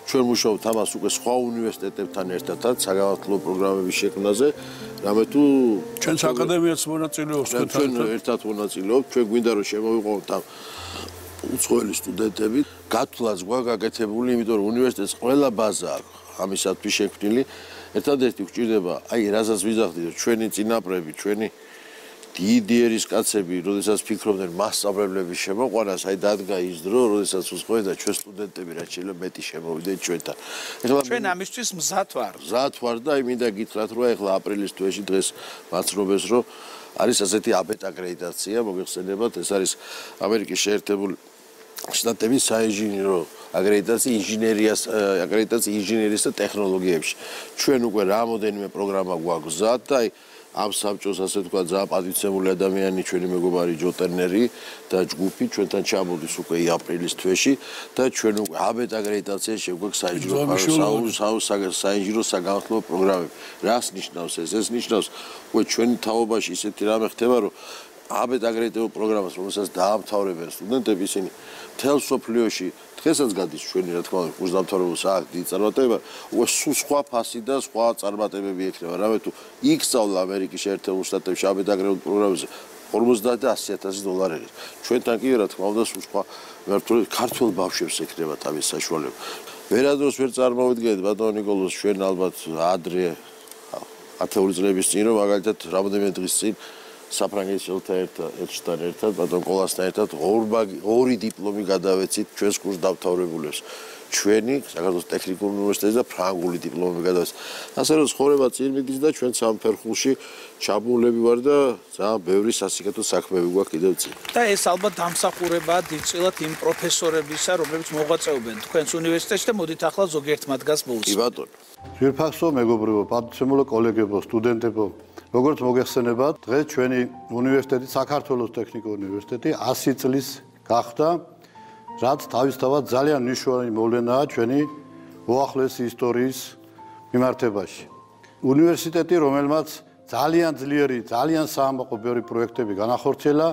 ჩვენ მუშაობთ ამას უკვე სხვა უნივერსიტეტებთან ერთადაც საგამართლო პროგრამების შექმნაზე, რამე თუ ჩვენს აკადემიაც მონაწილეობს ჩვენ ერთად მონაწილეობთ, ჩვენ გვინდა რომ შემოვიყვანოთ ამ უცხოელი სტუდენტები, გათვლაც გვაქვს გაკეთებული, იმიტომ რომ უნივერსიტეტს ყველა ბაზა აქვს ამისათვის შექმნილი. ერთადერთი გვჭირდება, აი, რასაც ვიზახდი, ჩვენი წინაპრები, ჩვენი დიდიერის კაცები, როდესაც ფიქრობდნენ მასშტაბებლების შემოყვანას, აი დადგა ის დრო, როდესაც უსწრებდა და ჩვენ სტუდენტები რაც შეიძლება მეტი შემოვიდნენ ჩვენთან. ეხლა ჩვენ ამისთვის მზად ვარ. მზად ვარ და აი მინდა გითხრათ, რომ ეხლა აპრილის თვეში დღეს მაცნობეს, რომ არის ასეთი აბეტ აკრედიტაცია, მოგეხსენებათ, ეს არის ამერიკის შეერთებული შტატების საინჟინრო აკრედიტაცია ინჟინერიას აკრედიტაცია ინჟინერიის და ტექნოლოგიებში. ჩვენ უკვე რამოდენიმე პროგრამა გვაქვს გზად და აი ამ საბჭოს ასე თქვა ძალიან პატივცემული ადამიანი ჩვენი მეგობარი ჯოტერნერი და ჯგუფი ჩვენთან ჩამოდის უკვე აპრილის თვეში და ჩვენ უკვე აბეტ აკრედიტაცია შეგვექვს საინჟინრო საინჟინრო საგანმანათლებლო პროგრამები. რას ნიშნავს ეს? ეს ნიშნავს უკვე ჩვენი თაობაში ისეთი რამე ხდება რომ აბეთ აგრეთვე პროგრამას რომელსაც დაამთავრებენ სტუდენტები ისინი თელ სოფლიოში დღესაც გადის ჩვენი რა თქმა უნდა კურსდამთავრებულს აქ დიდი წარმატება უკვე სულ სხვა ფასი და სხვა წარმატებები ექნება რამე თუ იქ სწავლა ამერიკის შეერთებულ შტატებში აბეთ აგრეთვე პროგრამაზე 50 და 100000 დოლარი ჩვენთან კი რა თქმა უნდა სულ სხვა მერტული ქართულ ბავშვებს ექნება თავის საშუალება. ვერადროს ვერ წარმოვიდგენთ ბატონ ნიკოლოს ჩვენ ალბათ ადრე ათეული წლების წინ რომ მაგალითად რამოდენიმე დღის წინ საფრანგეთთან ერთად, ერთთან ერთად, ბატონ კოლასთან ერთად ორი ორი დიპლომი გადავეცით ჩვენს კურს დავთავრებულებს. ჩვენი საქართველოს ტექნიკური უნივერსიტეტის და ფრანგული დიპლომი გადავეცით. ასე რომ ცხოვრება წინ მიდის და ჩვენ სამფერხულში ჩაბულები ვარ და ძალიან ბევრი სასიკეთო საქმეები გვაქვს კიდევ წინ. და ეს ალბათ დამსახურებაა დიდწილად იმ პროფესორებისა, რომლებიც მოღვაწეობენ თქვენს უნივერსიტეტში და მოდით ახლა ზოგიერთ მათგანს მოუსმენთ. კი ბატონო. ძირფასო მეგობრებო, პატივცემულო კოლეგებო, სტუდენტებო, როგორც მოგეხსენებათ, დღეს ჩვენი უნივერსიტეტი, საქართველოს ტექნიკური უნივერსიტეტი 100 წლის გახდა, რაც თავისთავად ძალიან მნიშვნელოვანი მოვლენაა ჩვენი უახლესი ისტორიის მიმართებაში. უნივერსიტეტი, რომელმაც ძალიან ძლიერი, ძალიან საამაყობებელი პროექტები განახორციელა,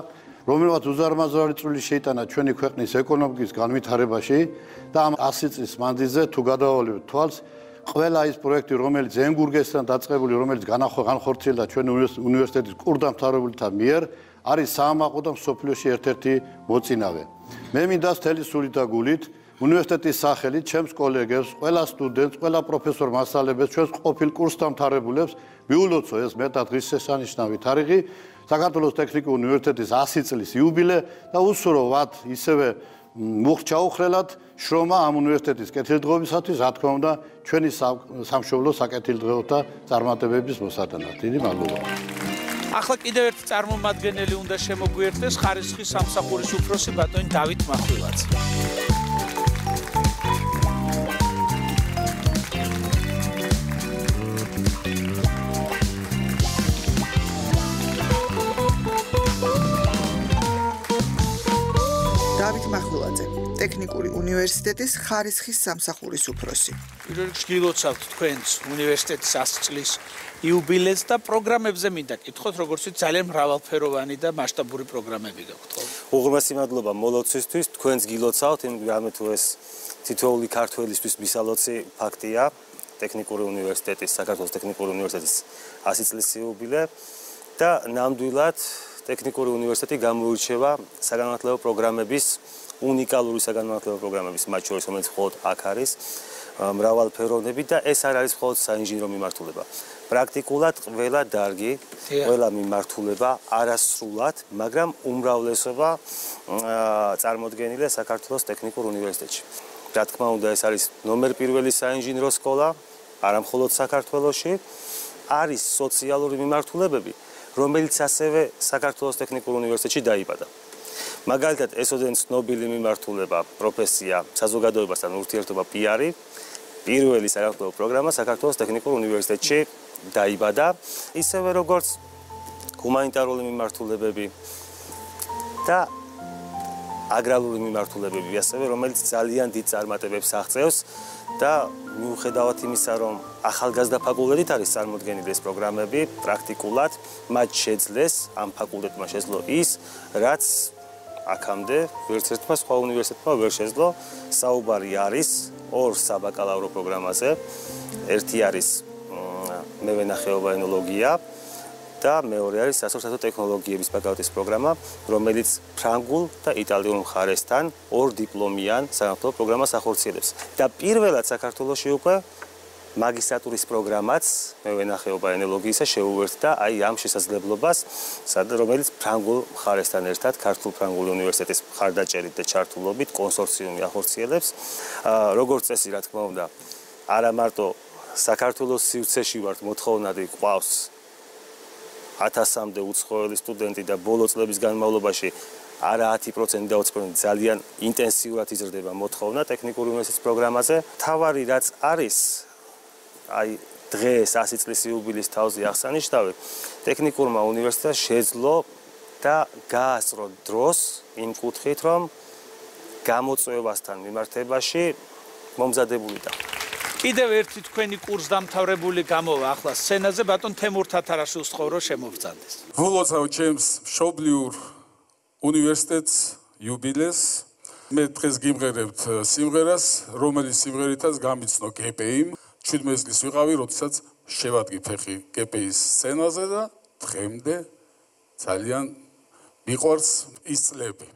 რომელმაც უზარმაზარი წვლილი შეიტანა ჩვენი ქვეყნის ეკონომიკის განვითარებაში და ამ 100 წლის მანძილზე თუ გადავალებთ თვალს, ყველა ის პროექტი, რომელიც ენგურგესთან დაწყებული, რომელიც განხორციელდა ჩვენი უნივერსიტეტის კურდამთავრებულთა მიერ, არის საამაყო და სოფლიოში ერთ-ერთი მოწინავე. მე მინდა თელი სულით და გულით უნივერსიტეტის სახელით ჩემს კოლეგებს, ყველა სტუდენტს, ყველა პროფესორ მასწავლებელს, ჩვენს ყოფილ კურსდამთავრებულებს მიულოცო ეს მეტად დღის შესანიშნავი თარიღი, საქართველოს ტექნიკური უნივერსიტეტის 100 წლის იუბილე და უსურო ვათ ისევე მუხჩაუხრელად შრომა ამ უნივერსიტეტის კეთილდღეობისათვის, რა თქმა უნდა, ჩვენი სამშობლო საკეთილდღეობთა წარმატებების მოსადანად. დიდი მადლობა. ახლა კიდევ ერთი წარმომადგენელი უნდა შემოგვიერთდეს ხარისხის სამსახურის უფროსი ბატონი დავით მახვილაძე. მახვილაძე, ტექნიკური უნივერსიტეტის ხარისხის სამსახურის უფროსი. პირველ რიგში გილოცავთ თქვენს უნივერსიტეტის 100 წლის იუბილეს და პროგრამებზე მინდა კითხოთ, როგორც ვთქვით, ძალიან მრავალფეროვანი და მასშტაბური პროგრამები გაქვთ. უღრმესი მადლობა მოლოცვისთვის, თქვენს გილოცავთ, იმ რამე თუ ეს თითოეული ქართველისთვის მისალოცი ფაქტია, ტექნიკური უნივერსიტეტის, საქართველოს ტექნიკური უნივერსიტეტის 100 წლის იუბილე და ნამდვილად ტექნიკური უნივერსიტეტი გამოირჩევა საგანმანათლებლო პროგრამების უნიკალური საგანმანათლებლო პროგრამების მათ შორის რომელიც მხოლოდ აქ არის მრავალფეროვნები და ეს არ არის მხოლოდ საინჟინრო მიმართულება. პრაქტიკულად ყველა დარგი, ყველა მიმართულება არასრულად, მაგრამ უმრავლესობა წარმოდგენილია საქართველოს ტექნიკურ უნივერსიტეტში. რა თქმა უნდა, ეს არის ნომერ პირველი საინჟინრო სკოლა, არა მხოლოდ საქართველოში, არის სოციალური მიმართულებები, რომელიც ასევე საქართველოს ტექნიკურ უნივერსიტეტში დაიბადა. მაგალითად, ესოდენ ცნობილი მიმართულება, პროფესია, საზოგადოებასთან ურთიერთობა PR-ი, პირველი საქართველოს პროგრამა საქართველოს ტექნიკურ უნივერსიტეტში დაიბადა, ისევე როგორც ჰუმანიტარული მიმართულებები და აგრარული მიმართულებები, ასევე რომელიც ძალიან დიდ წარმატებებს აღწევს და მიუხედავად იმისა, რომ ახალგაზრდა ფაკულტეტით არის წარმოქმნილი ეს პროგრამები, პრაქტიკულად მათ შეძლეს ამ ფაკულტეტმა შეძლო ის, რაც აქამდე ვერც ერთმა სხვა უნივერსიტეტმა ვერ შეძლო. საუბარი არის ორ საბაკალავრო პროგრამაზე. ერთი არის მევენახეობა ენოლოგია და მეორე არის სასოფლო ტექნოლოგიების ბაკალავრის პროგრამა, რომელიც ფრანგულ და იტალიურ მხარესთან ორ დიპლომიან სამართლო პროგრამას ახორციელებს. და პირველად საქართველოში უკვე მაგისტრატურის პროგრამაც მე ვენახეობა ენოლოგიისა შეუერთდა აი ამ შესაძლებლობას, სადაც რომელიც ფრანგულ მხარესთან ერთად ქართულ ფრანგული უნივერსიტეტის მხარდაჭერით და ჩართულობით კონსორციუმი ახორციელებს. აა როგორც წესი, რა თქმა უნდა, არა მარტო საქართველოს სივრცეში ვართ მოთხოვნადი ყავს 1000-მდე უცხოელი სტუდენტი და ბოლო წლების განმავლობაში არა 10% და 20% ძალიან ინტენსიურად იზრდება მოთხოვნა ტექნიკური უნივერსიტეტის პროგრამაზე. თავარი რაც არის აი დღეს 100 წლის იუბილეის თავზე აღსანიშნავი ტექნიკურმა უნივერსიტეტს შეძლო და გაასწრო დროს იმ კუთხით რომ გამოწვევასთან მიმართებაში მომზადებული და კიდევ ერთი თქვენი კურს დამთავრებული გამოვა ახლა სცენაზე ბატონ თემურ თათარაშვილს ხოვრო შემოგწანდეს ვლოცავ ჩემს შობლიურ უნივერსიტეტს იუბილეს. მე დღეს გიმღერებთ სიმღერას რომელიც სიმღერითაც გამიცნო KPI-მ 17 წლის ვიყავი, როდესაც შევადგი ფეხი კეპეის სცენაზე და დღემდე ძალიან მიყვარს ის წლები.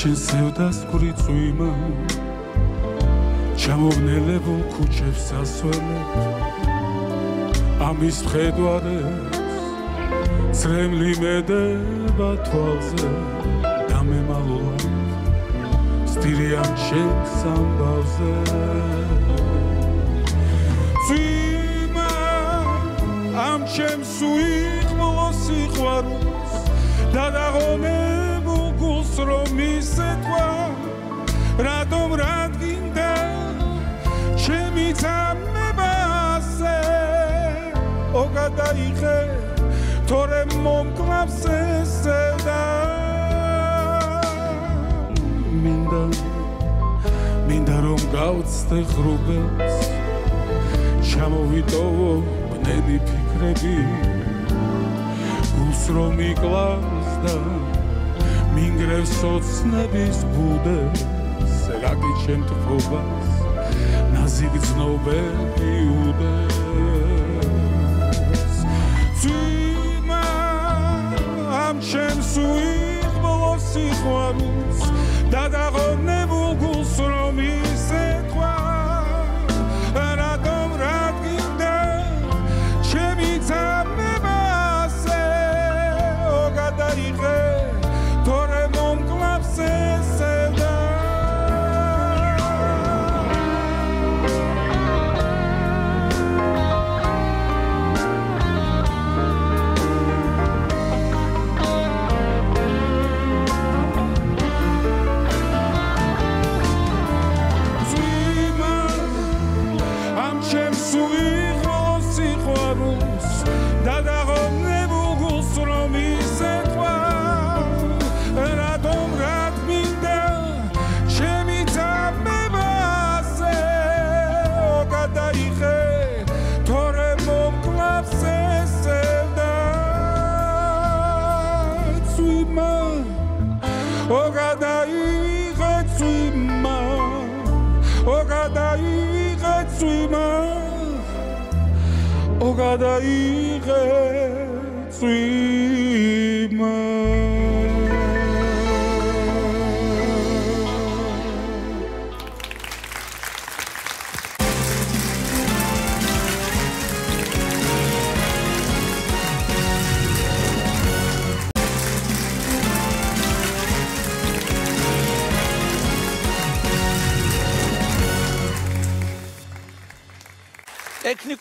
შენ სევდას გრიწვიმა ჩამოგნელებულ ქუჩებს ასვენებ ამის ხედვარებს ცრემლი მედება თვალზე და მე მალულად სტირიან შენს ამბავზე. ძიმა ამ ჩემს უიღბლო სიყვარულს და გულს რომ ისეთვა რატომ რადგინდა ჩემი წამებასე ო გადაიღე თორე მომკლავს ესედა მინდა მინდა რომ გავწდე ხრუბელს ჩამოვიტოვო ბნელი ფიქრები გულს რომ იკლავს და მინგრევს ოცნების ბუდეს რაკი შემთხვევას ნაზიგ ძნობები უდეს. ძიმა ამ ჩემს უიღბლო სიყვარულს და დაღონებულ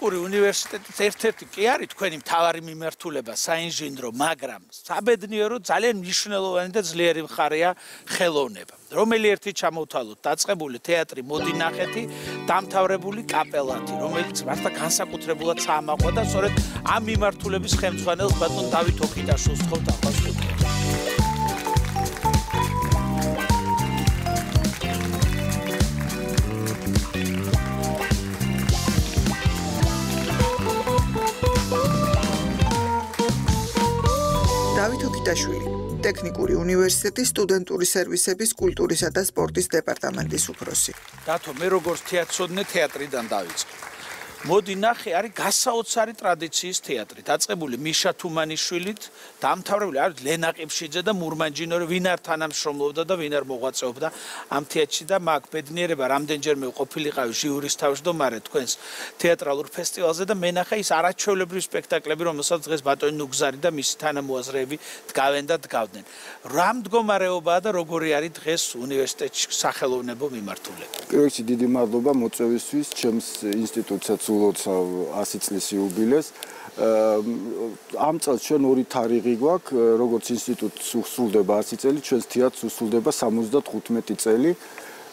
ტექნიკური უნივერსიტეტის ერთ-ერთი კი არის თქვენი მთავარი მიმართულება საინჟინრო, მაგრამ საბედნიერო ძალიან მნიშვნელოვანი და ძლიერი მხარეა ხელოვნება. რომელი ერთი ჩამოვთვალოთ, დაწყებული თეატრი მოდინახეთი, დამთავრებული კაპელათი, რომელიც მართლა განსაკუთრებულად საამაყო და სწორედ ამ მიმართულების ხელმძღვანელს ბატონ დავით ოქიტაშვილს თხოვთ ახლა ჭიდაშვილი ტექნიკური უნივერსიტეტის სტუდენტური სერვისების კულტურისა და სპორტის დეპარტამენტის უფროსი. დათო, მე როგორც თეატროდნე თეატრიდან დავიწყე. მოდი ნახე, არის გასაოცარი ტრადიციის თეატრი, დაწყებული მიშა თუმანიშვილით, დამთავრებული არის ლენა ყიფშიძე და მურმანჯინორი, ვინ არ თანამშრომლობდა და ვინ არ მოღვაწეობდა ამ თეატრში და მაგ ბედნიერება რამდენჯერმე ყოფილიყავი ჟიურის თავმჯდომარე თქვენს თეატრალურ ფესტივალზე და მე ნახე ის არაჩვეულებრივი სპექტაკლები, რომელსაც დღეს ბატონი ნუგზარი და მისი თანამოაზრეები დგავენ და დგავდნენ. რა მდგომარეობაა და როგორი არის დღეს უნივერსიტეტში სახელოვნებო მიმართულება? პირველ რიგში დიდი მადლობა მოწვევისთვის, ჩემს ინსტიტუტსაც ულოცავ 100 წლის იუბილეს. ამ წელს ჩვენ ორი თარიღი გვაქვს, როგორც ინსტიტუტს უსრულდება 100 წელი, ჩვენს თეატრს უსრულდება 75 წელი.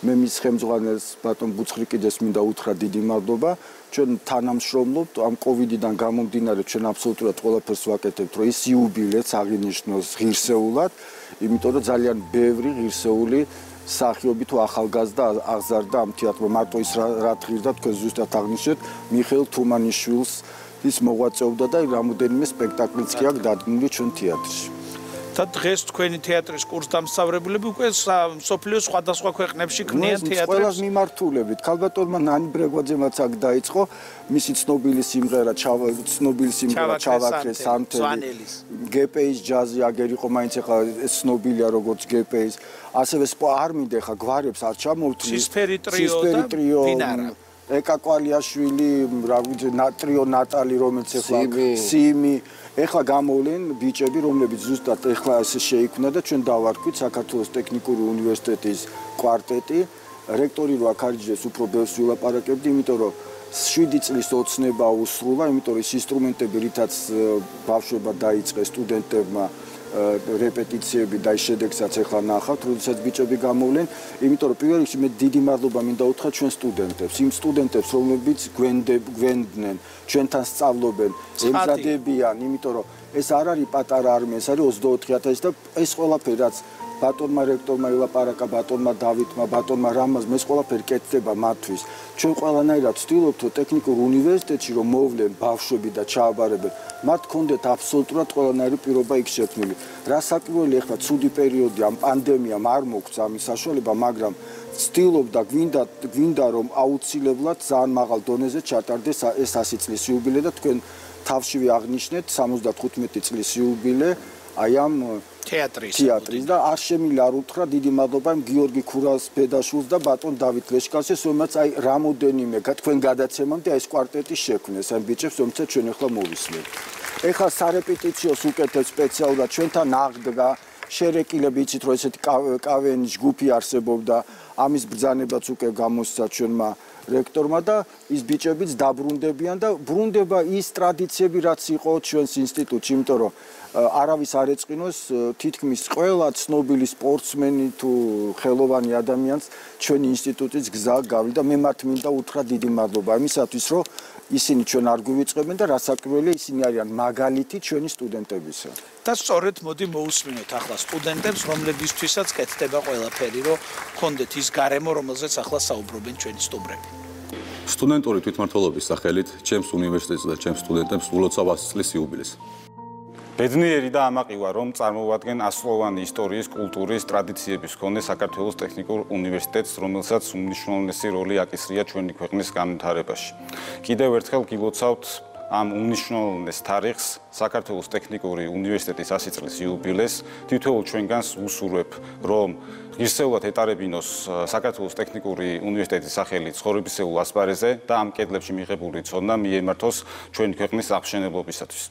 მე მის ხელმძღვანელს ბატონ ბუცხრიკიძეს მინდა უთხრა დიდი მადლობა. ჩვენ თანამშრომლობთ ამ კოვიდიდან გამომდინარე ჩვენ აბსოლუტურად ყველაფერს ვაკეთებთ, რომ ეს იუბილეც აღინიშნოს ღირსეულად, იმიტომ რომ ძალიან ბევრი ღირსეული სახიობი თუ ახალგაზრდა აღზარდა ამ თეატრში მარტო ის რა თღირდა თქვენ ზუსტად აღნიშნეთ მიხეილ თუმანიშვილს ის მოღვაწეობდა და რამოდენიმე სპექტაკლიც კი აქვს დადგმული ჩვენ თეატრში და დღეს თქვენი თეატრის კურსდამსწავლებლები უკვე სოფლიოს სხვადასხვა ქვეყნებში ქმნიან თეატრს. ყველას მიმართულებით. ქალბატონმა ნანი ბრეგვაძემაც აქ დაიწყო მისი ცნობილი სიმღერა ჩავა ცნობილი სიმღერა ჩავაქრე სანთელი. გპ-ის ჯაზი აგერ იყო მაინც ახლა ცნობილია როგორც გპ-ის. ასევე არ მინდა ახლა გვარებს არ ჩამოვთვლი. სისფერი ტრიო და ფინარა. ეკა კვალიაშვილი, რა ვიცი, ნატრიო ნატალი, რომელიც ახლა სიმი ეხლა გამოვლენ ბიჭები, რომლებიც ზუსტად ეხლა ეს შეიქმნა და ჩვენ დავარქვით საქართველოს ტექნიკური უნივერსიტეტის კვარტეტი. რექტორი რო აქარიჯეს უფრო ბევრს ვილაპარაკებდი, იმიტომ რომ 7 წლის ოცნება უსრულა, იმიტომ რომ ის ინსტრუმენტები, რითაც ბავშვობა დაიწყეს სტუდენტებმა რეპეტიციები და შედეგსაც ახლა ნახავთ, როდესაც ბიჭები გამოვლენ, იმიტომ რომ პირველ რიგში მე დიდი მადლობა მინდა უთხრა ჩვენ სტუდენტებს, იმ სტუდენტებს, რომლებიც გვენდნენ, ჩვენთან სწავლობენ, ემზადებიან, იმიტომ რომ ეს არ არის პატარა არმია, ეს არის 24000 და ეს ყველაფერი რაც ბატონმა რექტორმა ილაპარაკა ბატონმა დავითმა ბატონმა რამაზ მე ყველაფერი კეთდება მათთვის. ჩვენ ყველანაირად ვცდილობთ რომ ტექნიკურ უნივერსიტეტში რომ მოვლენ ბავშვები და ჩააბარებენ მათ კონდეთ აბსოლუტურად ყველანაირი პირობა იქ შექმნილი რა საკმაოდ ახლა ცუდი პერიოდი ამ პანდემიამ არ მოგწ ამის საშუალება მაგრამ ვცდილობ და გვინდა გვინდა რომ აუცილებლად ძალიან მაღალ დონეზე ჩატარდეს ეს 100 წლის იუბილე და თქვენ თავშივე აღნიშნეთ 75 წლის იუბილე აი ამ თეატრის თეატრის და არ შემიძლია არ უთხრა დიდი მადლობა იმ გიორგი ქურას ბედაშვილს და ბატონ დავით ლეშკასეს რომელსაც აი რამოდენიმე თქვენ გადაცემამდე ეს კვარტეტი შექმნეს. ამ ბიჭებს რომელსაც ჩვენ ახლა მოვისმენთ ეხლა სარეპეტიციოს უკეთებს სპეციალურად ჩვენთან აღდგა. შერეკილები იცით რომ ესეთი კავენის ჯგუფი არსებობდა. ამის ბრძანებაც უკვე გამოსცა ჩვენმა რექტორმა და ის ბიჭებიც დაბრუნდებიან და ბრუნდება ის ტრადიციები რაც იყო ჩვენს ინსტიტუტში იმიტომ რომ არავის არ ეწყინოს თითქმის ყველა ცნობილი სპორტსმენი თუ ხელოვანი ადამიანს ჩვენი ინსტიტუტის გზა გავიდა მე მათ მინდა უთხრა დიდი მადლობა იმისათვის რომ ისინი ჩვენ არ გვივიწყებენ და რასაკვირველია ისინი არიან მაგალითი ჩვენი სტუდენტებისა. და სწორედ მოდი მოусმინოთ ახლა სტუდენტებს რომლებისთვისაც კეთდება ყველაფერი რომ კონდეთ ის გარემო რომელზეც ახლა საუბრობენ ჩვენი სტუმრები. სტუდენტური თვითმმართველობის სახელით ჩემს უნივერსიტეტს და ჩემს სტუდენტებს ულოცავ 100 წლის იუბილეს ბედნიერი და ამაყივა რომ წარმოუადგენ ასლოვანი ისტორიის, კულტურის, ტრადიციების მქონე საქართველოს ტექნიკურ უნივერსიტეტს, რომელსაც უმნიშვნელოვანესი როლი აკისრია ჩვენი ქვეყნის განვითარებაში. კიდევ ერთხელ გილოცავთ ამ უნიშნულოვანეს თარიღს, საქართველოს ტექნიკური უნივერსიტეტის 100 წლის იუბილეს. თითოეულ ჩვენგანს უსურვებ, რომ ღირსეულად ეტარებინოს საქართველოს ტექნიკური უნივერსიტეტის სახელი ცხოვრებისეულ ასპარეზზე და ამ კედლებში მიღებული ცოდნა მიემართოს ჩვენი ქვეყნის აღშენებლობისათვის.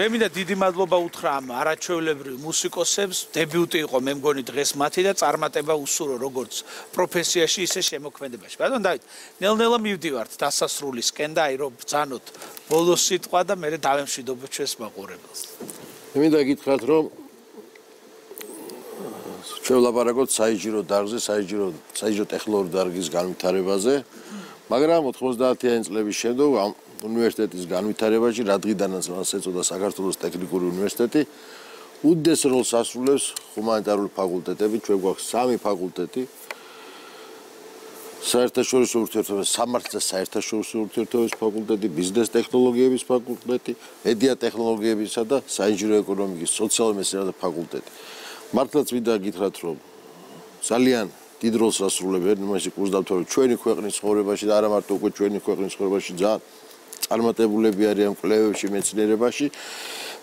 მე მინდა დიდი მადლობა უთხრა ამ არაჩვეულებრივ მუსიკოსებს. დებიუტი იყო მე მგონი დღეს მათი და წარმატება უსურო როგორც პროფესიაში, ისე შემოქმედებაში. ბატონ დავით, ნელ-ნელა მივდივართ დასასრულისკენ და აი რომ ბძანოთ ბოლო სიტყვა და მე დავემშვიდობ ჩვენს მაყურებელს. მე მინდა გითხრათ რომ შევლაპარაკოთ საიჯირო დარგზე, საიჯირო საიჯირო ტექნოლოგიურ დარგის განვითარებაზე. მაგრამ 90-იანი წლების შემდგომ ამ უნივერსიტეტის განვითარებაში, რადგანაც მას ეწოდა საქართველოს ტექნიკური უნივერსიტეტი, უდიდეს როლს ასრულებს ჰუმანიტარული ფაკულტეტები, ჩვენ გვაქვს სამი ფაკულტეტი. საერთაშორისო ურთიერთობების სამართლის საერთაშორისო ურთიერთობების ფაკულტეტი, ბიზნეს ტექნოლოგიების ფაკულტეტი, მედია ტექნოლოგიებისა და საინჟინრო ეკონომიკის სოციალურ მეცნიერებათა ფაკულტეტი. მართლაც მინდა გითხრათ, რომ ძალიან დიდ როლს ასრულებენ იმაში კურსდამთავრებულები ჩვენი ქვეყნის ცხოვრებაში და არა მარტო უკვე ჩვენი ქვეყნის ცხოვრებაში ძალიან წარმატებულები არიან კვლევებში, მეცნიერებაში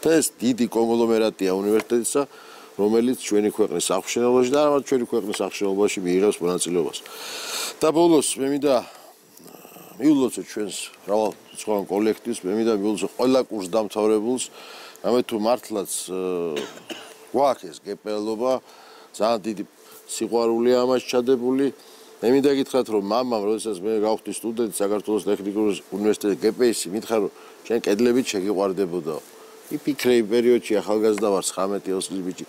და ეს დიდი კონგლომერატია უნივერსიტეტისა, რომელიც ჩვენი ქვეყნის აღშენებაში და არამედ ჩვენი ქვეყნის აღშენებაში მიიღებს მონაწილეობას. და ბოლოს მე მინდა მიულოცო ჩვენს რავალ ცხოვრონ კოლექტივს, მე მინდა მიულოცო ყველა კურს დამთავრებულს, ამე თუ მართლაც გვაქვს გეპელობა, ძალიან დიდი სიყვარული ამას ჩადებული. მე მინდა გითხრათ რომ მამამ როდესაც მე გავხდი სტუდენტი საქართველოს ტექნიკური უნივერსიტეტის გპს-ი მითხრა რომ შენ კედლებით შეგიყვარდებოდა. იფიქრე პერიოდში ახალგაზრდა ვარ 19-20 წლის ბიჭი.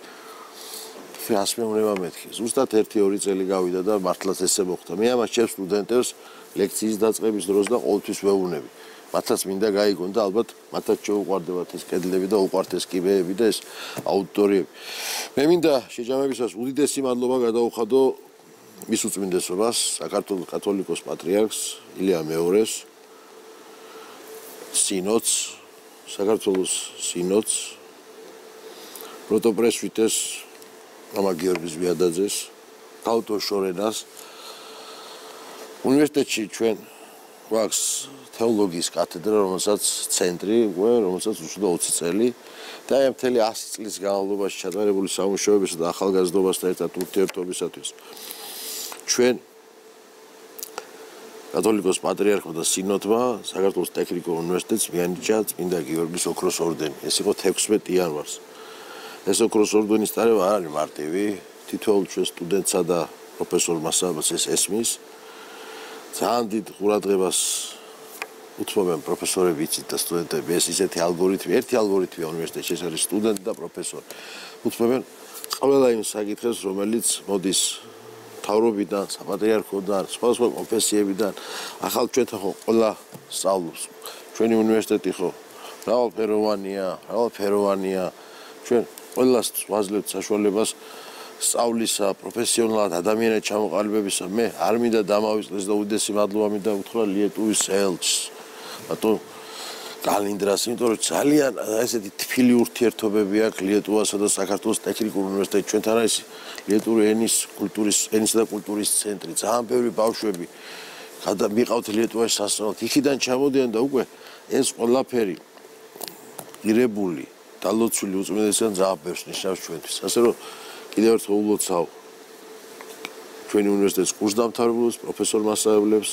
ფასმე უნდა მეთქი. ზუსტად 1-2 წელი გავიდა და მართლაც ესე მოხდა. მე ამას ჩემ სტუდენტებს ლექციის დაწყების დროს და ყოველთვის ვეუბნები მათაც მინდა გაიგონ და ალბათ მათაც შეუყვარდებათ ეს კედლები და უყვართ ეს კიბეები და ეს აუდიტორიები. მე მინდა შეჯამებისას უდიდესი მადლობა გადაუხადო მის უწმინდესობას საქართველოს კათოლიკოს პატრიარქს ილია მეორეს სინოდს საქართველოს სინოდს პროტოპრესვიტეს მამა გიორგის ვიადაძეს თაუტო შორენას. უნივერსიტეტში ჩვენ გვაქვს თეოლოგიის კათედრა რომელსაც ცენტრი უკვე რომელსაც უშუალო 20 წელი და აი მთელი 100 წლის განმავლობაში ჩატარებული სამუშაოებისა და ახალგაზრდობასთან ერთად ურთიერთობისათვის ჩვენ კათოლიკოს პატრიარქმა და სინოდმა საქართველოს ტექნიკურ უნივერსიტეტს მიანიჭა წმინდა გიორგის ოქროს ორდენი. ეს იყო 16 იანვარს. ეს ოქროს ორდენის წარება არ არის მარტივი, თითოეულ ჩვენ სტუდენტსა და პროფესორ მასაბას ეს ესმის. ძალიან დიდ ყურადღებას უთმობენ პროფესორები იცით და სტუდენტები ეს ისეთი ალგორითმი, ერთი ალგორითმია უნივერსიტეტში, ეს არის სტუდენტი და პროფესორი. უთმობენ ყველა იმ საკითხებს, რომელიც მოდის თავრობიდან, საპატრიარქოდან, სხვადასხვა კონფესიებიდან. ახალ ჩვენთან ხო ყველა სწავლობს. ჩვენი უნივერსიტეტი ხო მრავალფეროვანია, მრავალფეროვანია. ჩვენ ყველას ვაძლევთ საშუალებას სწავლისა, პროფესიონალად ადამიანად ჩამოყალიბებისა. მე არ მინდა დამავიწყდეს და უდესი მადლობა მინდა უთხრა ლიეტუვის ელჩს. ბატონ კალინდრას, იმიტომ რომ ძალიან ესეთი თბილი ურთიერთობები აქვს ლიეტუვასა და საქართველოს ტექნიკურ უნივერსიტეტში. ჩვენთან არის ლიეტური ენის კულტურის ენისა და კულტურის ცენტრი. ძალიან ბევრი ბავშვები გადა მიყავთ ლიეტუვაში სასწავლად. იქიდან ჩამოდიან და უკვე ეს ყველაფერი ღირებული, დალოცული უწმიდესთან ძალიან ბევრს ნიშნავს ჩვენთვის. ასე რომ კიდევ ერთხელ ულოცავ ჩვენი უნივერსიტეტის კურსდამთავრებულებს, პროფესორ-მასწავლებლებს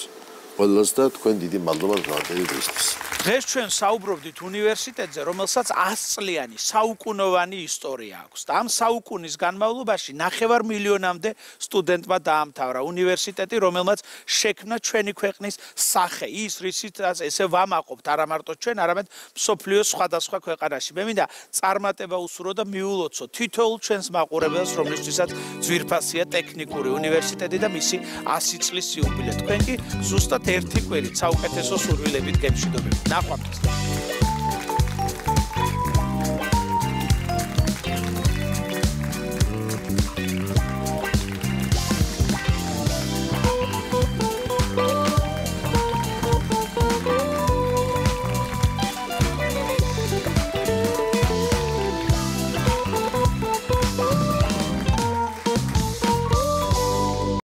ყველას და თქვენ დიდი მადლობა გაგზავნეთ დღისთვის. დღეს ჩვენ საუბრობდით უნივერსიტეტზე, რომელსაც 100 წლიანი საუკუნოვანი ისტორია აქვს. და ამ საუკუნის განმავლობაში 9 მილიონამდე სტუდენტმა დაამთავრა უნივერსიტეტი, რომელმაც შექმნა ჩვენი ქვეყნის სახე, ის რისიც ესე ვამაყობთ, არა მარტო ჩვენ, არამედ სოფლიოს სხვადასხვა ქვეყანაში. მე მინდა წარმატება უსურო და მიულოცო თითოეულ ჩვენს მაყურებელს, რომლისთვისაც ძვირფასია ტექნიკური უნივერსიტეტი და მისი 100 წლის იუბილე. თქვენ კი ზუსტად ერთი კვირით საუკეთესო სურვილებით გემშვიდობებით. ნახვამდის.